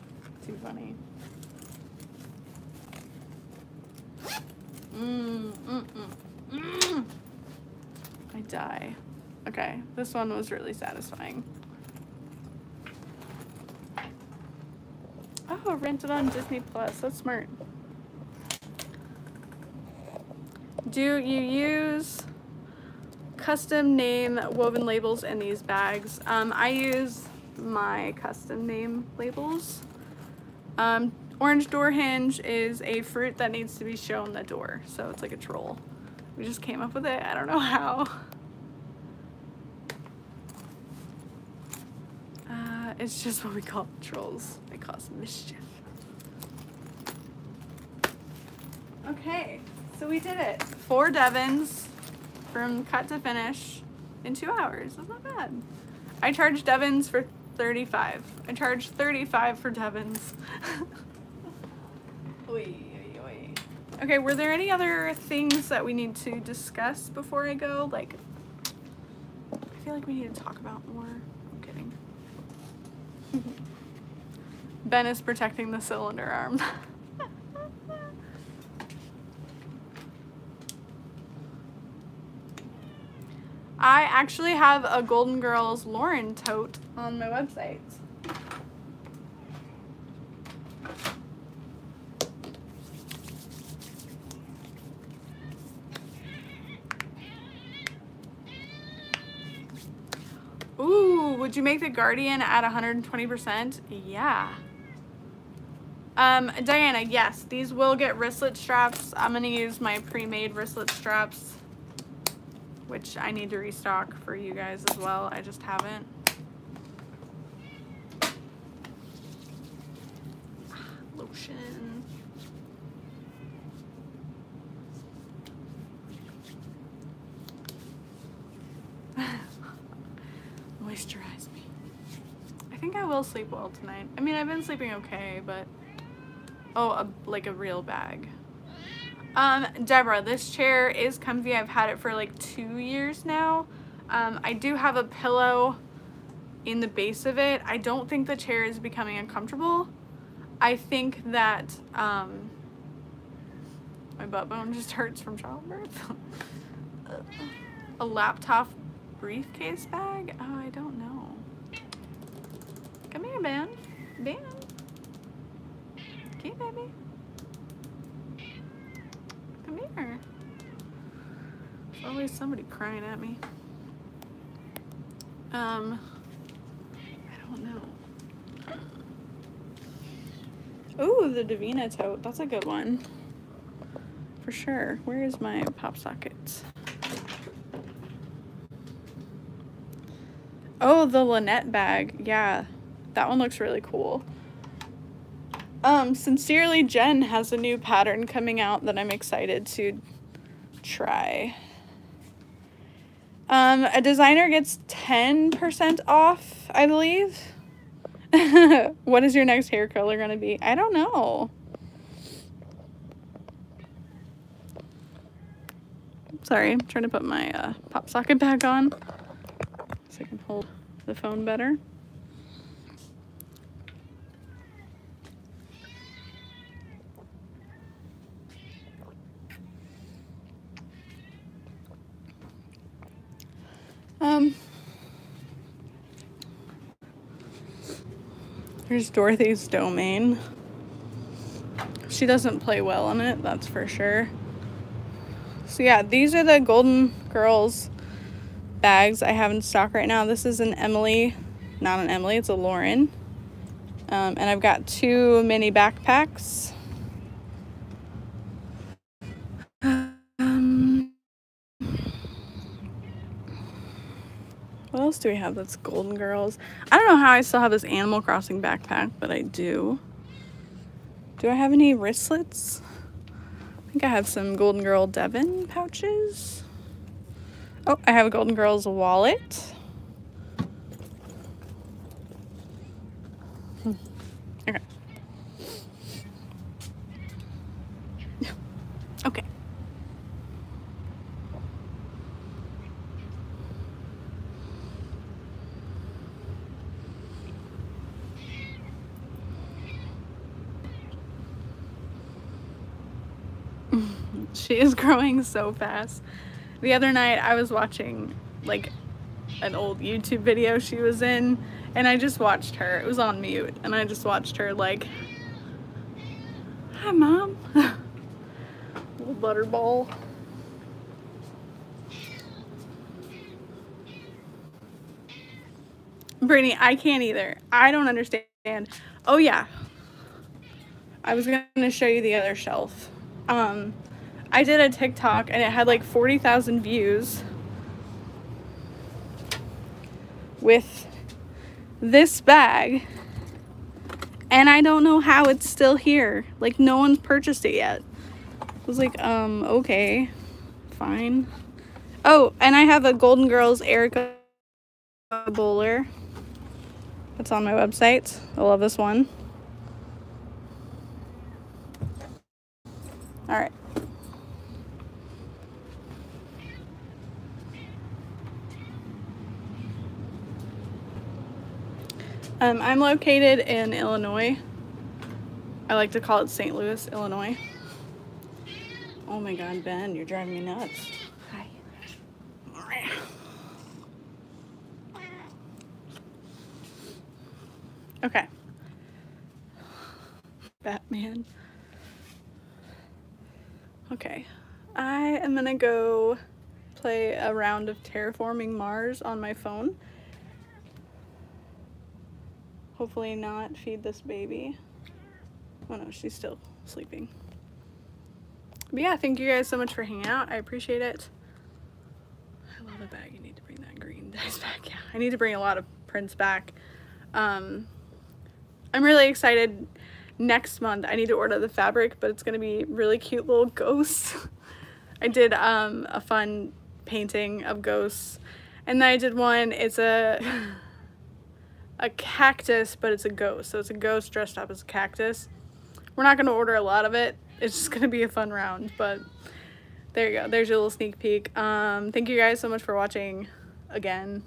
Speaker 1: Too funny. Mmm, mm, mm, mm die. Okay, this one was really satisfying. Oh, rented on Disney Plus. That's smart. Do you use custom name woven labels in these bags? Um, I use my custom name labels. Um, orange door hinge is a fruit that needs to be shown the door. So it's like a troll. We just came up with it. I don't know how. it's just what we call trolls. They cause mischief. Okay, so we did it. Four Devons from cut to finish in two hours. That's not bad. I charged Devons for 35. I charged 35 for Devons. Okay, were there any other things that we need to discuss before I go? Like, I feel like we need to talk about more. I'm kidding. Ben is protecting the cylinder arm. I actually have a Golden Girls Lauren tote on my website. Ooh, would you make the Guardian at 120%? Yeah. Um, Diana, yes, these will get wristlet straps. I'm going to use my pre-made wristlet straps which I need to restock for you guys as well. I just haven't. Lotion. Moisturize me. I think I will sleep well tonight. I mean, I've been sleeping okay, but... Oh, a, like a real bag. Um, Deborah, this chair is comfy. I've had it for like two years now. Um, I do have a pillow in the base of it. I don't think the chair is becoming uncomfortable. I think that um, my butt bone just hurts from childbirth. a laptop briefcase bag? Oh, I don't know. Come here, Ben. Ben. Okay, baby. Come here. There's always somebody crying at me. Um, I don't know. Oh, the Davina tote. That's a good one. For sure. Where is my pop sockets? Oh, the Lynette bag. Yeah, that one looks really cool. Um, Sincerely Jen has a new pattern coming out that I'm excited to try. Um, a designer gets 10% off, I believe. what is your next hair color going to be? I don't know. Sorry, I'm trying to put my uh, pop socket back on so I can hold the phone better. Um, here's Dorothy's domain. She doesn't play well on it, that's for sure. So yeah, these are the Golden Girls bags I have in stock right now. This is an Emily, not an Emily, it's a Lauren. Um, and I've got two mini backpacks. What else do we have that's Golden Girls? I don't know how I still have this Animal Crossing backpack, but I do. Do I have any wristlets? I think I have some Golden Girl Devon pouches. Oh, I have a Golden Girls wallet. Hmm. Okay. Okay. she is growing so fast. The other night I was watching like an old YouTube video she was in and I just watched her. It was on mute and I just watched her like Hi mom. Little butterball. Brittany, I can't either. I don't understand. Oh yeah. I was gonna show you the other shelf. Um, I did a TikTok and it had like 40,000 views with this bag. And I don't know how it's still here. Like no one's purchased it yet. I was like, um, okay, fine. Oh, and I have a Golden Girls Erica bowler. That's on my website. I love this one. Um, I'm located in Illinois. I like to call it St. Louis, Illinois. Oh my god, Ben, you're driving me nuts. Hi. Okay. Batman. Okay. I am gonna go play a round of Terraforming Mars on my phone. Hopefully not feed this baby. Oh no, she's still sleeping. But yeah, thank you guys so much for hanging out. I appreciate it. I love a bag. You need to bring that green dice back. Yeah, I need to bring a lot of prints back. Um, I'm really excited. Next month, I need to order the fabric, but it's gonna be really cute little ghosts. I did um, a fun painting of ghosts, and then I did one. It's a a cactus, but it's a ghost. So it's a ghost dressed up as a cactus. We're not gonna order a lot of it. It's just gonna be a fun round, but there you go. There's your little sneak peek. Um, thank you guys so much for watching again.